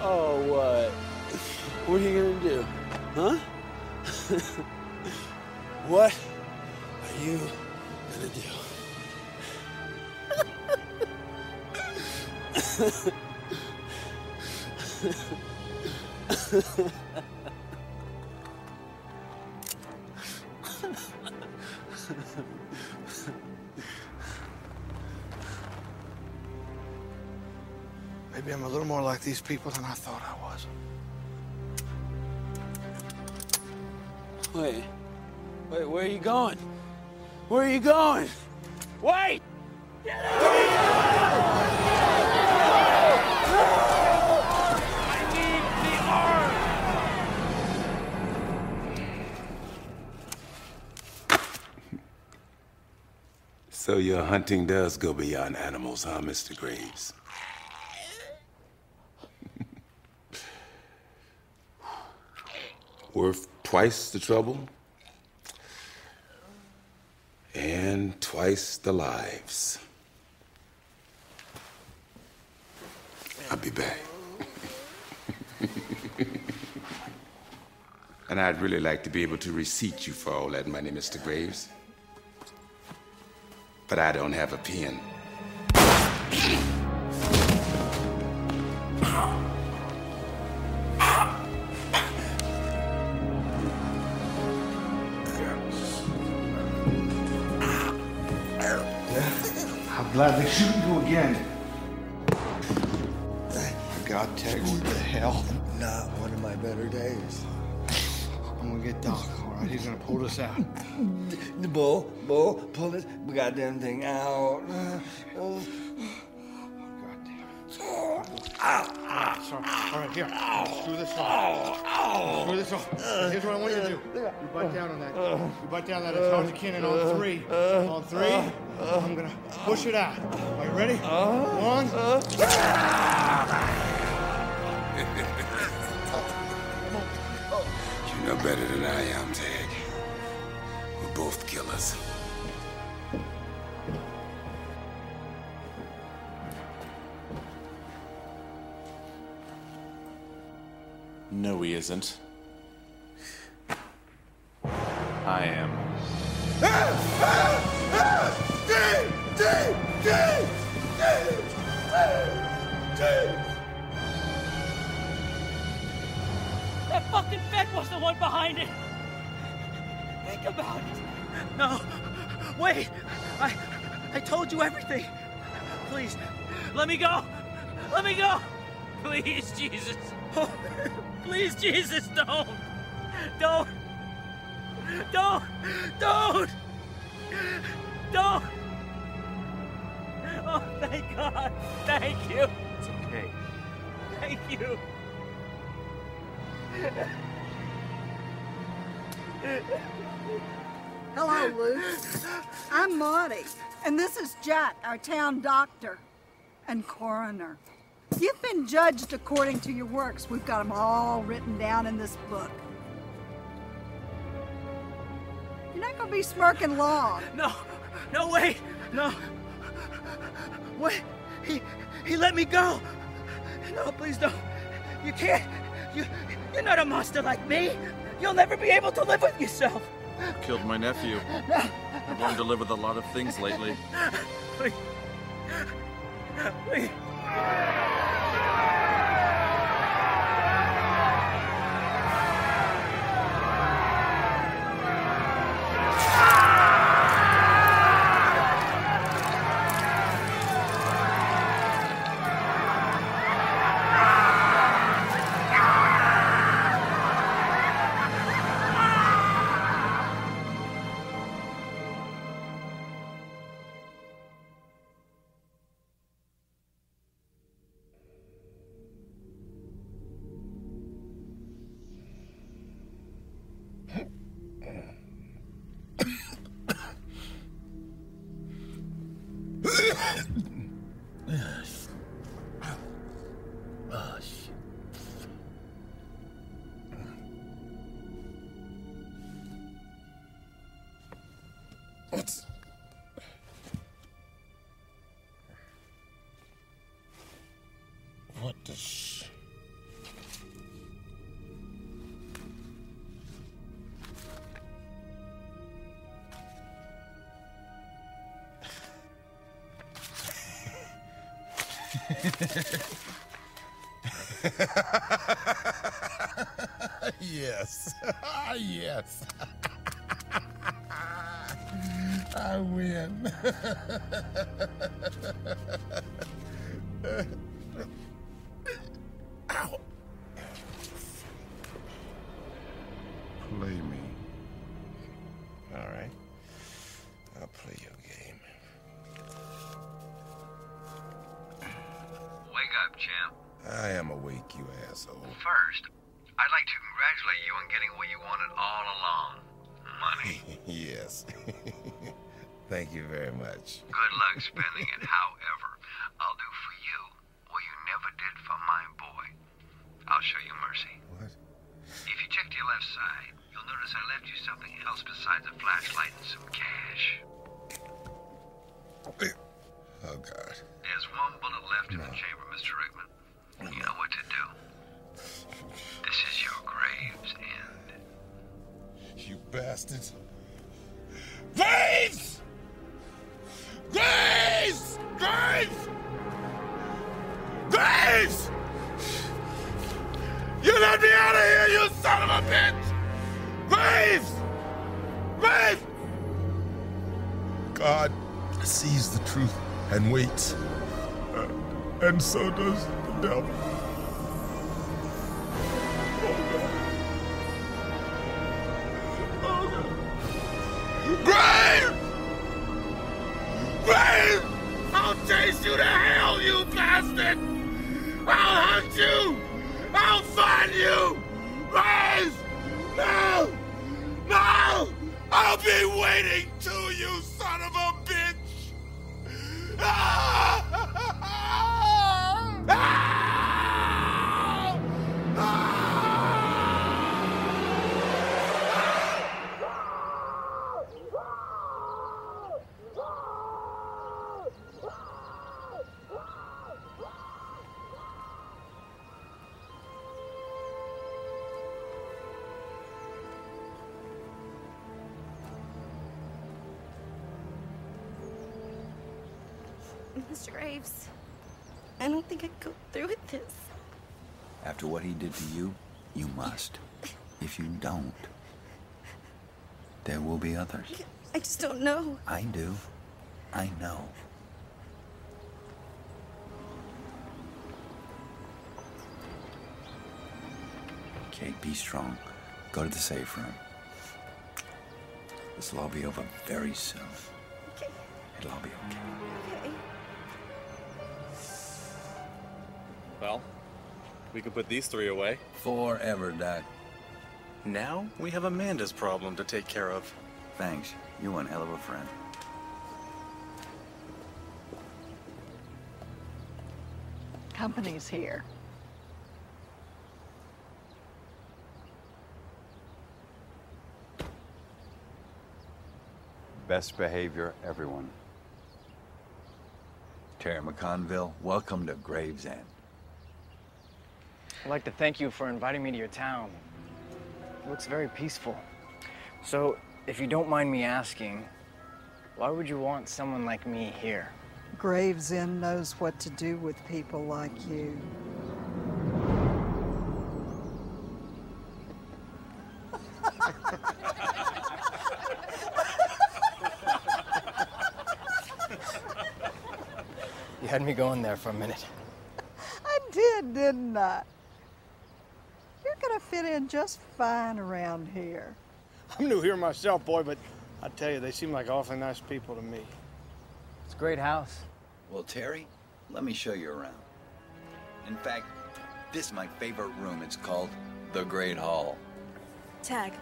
oh, what? What are you gonna do? Huh? what are you gonna do? Maybe I'm a little more like these people than I thought I was. Wait. Wait, where are you going? Where are you going? Wait! So your hunting does go beyond animals, huh, Mr. Graves? Worth twice the trouble and twice the lives. I'll be back. and I'd really like to be able to receipt you for all that money, Mr. Graves. But I don't have a pen. I'll gladly shoot you again. God, Tag, what the hell? Not one of my better days. I'm gonna get Doc, all right? He's gonna pull this out. The bull, bull, pull this goddamn thing out. Uh, Oh, Sorry. All right, here. Screw this off. Screw this off. Here's what I want you to do. You bite down on that. You bite down on that as hard as you can, and on three. On three, I'm gonna push it out. Are you ready? One. You know better than I am, Tag. We're both killers. No, he isn't. I am. That fucking Fed was the one behind it. think about it. No! Wait! I I told you everything! Please, let me go! Let me go! Please, Jesus! Please, Jesus, don't! Don't! Don't! Don't! Don't! Oh, thank God! Thank you! It's okay. Thank you! Hello, Luke. I'm Marty, and this is Jack, our town doctor and coroner. You've been judged according to your works. We've got them all written down in this book. You're not going to be smirking long. No, no, wait, no. Wait, he, he let me go. No, please don't. You can't. You, you're not a monster like me. You'll never be able to live with yourself. Killed my nephew. No. I've learned to live with a lot of things lately. Please. Please. Oh, shit. What's... What the sh... yes. yes. I win. So does the devil. Think I could go through with this. After what he did to you, you must. If you don't, There will be others. I just don't know. I do. I know. Okay, be strong. Go to the safe room. This will all be over very soon. Okay. It'll all be okay. okay. Well, we could put these three away. Forever, Doc. Now we have Amanda's problem to take care of. Thanks. You're one hell of a friend. Company's here. Best behavior, everyone. Terry McConville, welcome to Grave's End. I'd like to thank you for inviting me to your town. It looks very peaceful. So, if you don't mind me asking, why would you want someone like me here? Grave's End knows what to do with people like you. You had me going there for a minute. I did, didn't I? You're gonna fit in just fine around here. I'm new here myself, boy, but I tell you, they seem like awfully nice people to me. It's a great house. Well, Terry, let me show you around. In fact, this is my favorite room. It's called the Great Hall. Tag.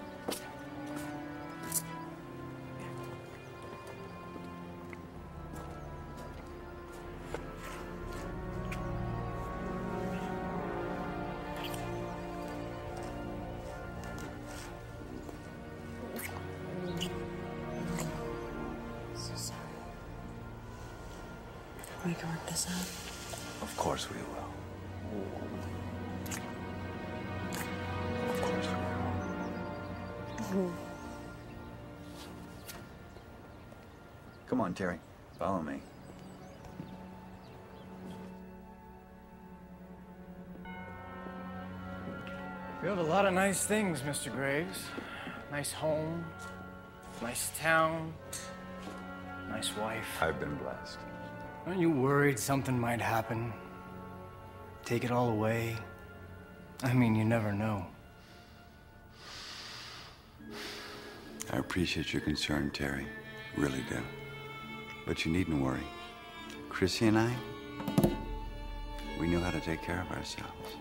Terry. Follow me. You have a lot of nice things, Mr. Graves. Nice home, nice town, nice wife. I've been blessed. Aren't you worried something might happen? Take it all away? I mean, you never know. I appreciate your concern, Terry. Really do. But you needn't worry. Chrissy and I, we know how to take care of ourselves.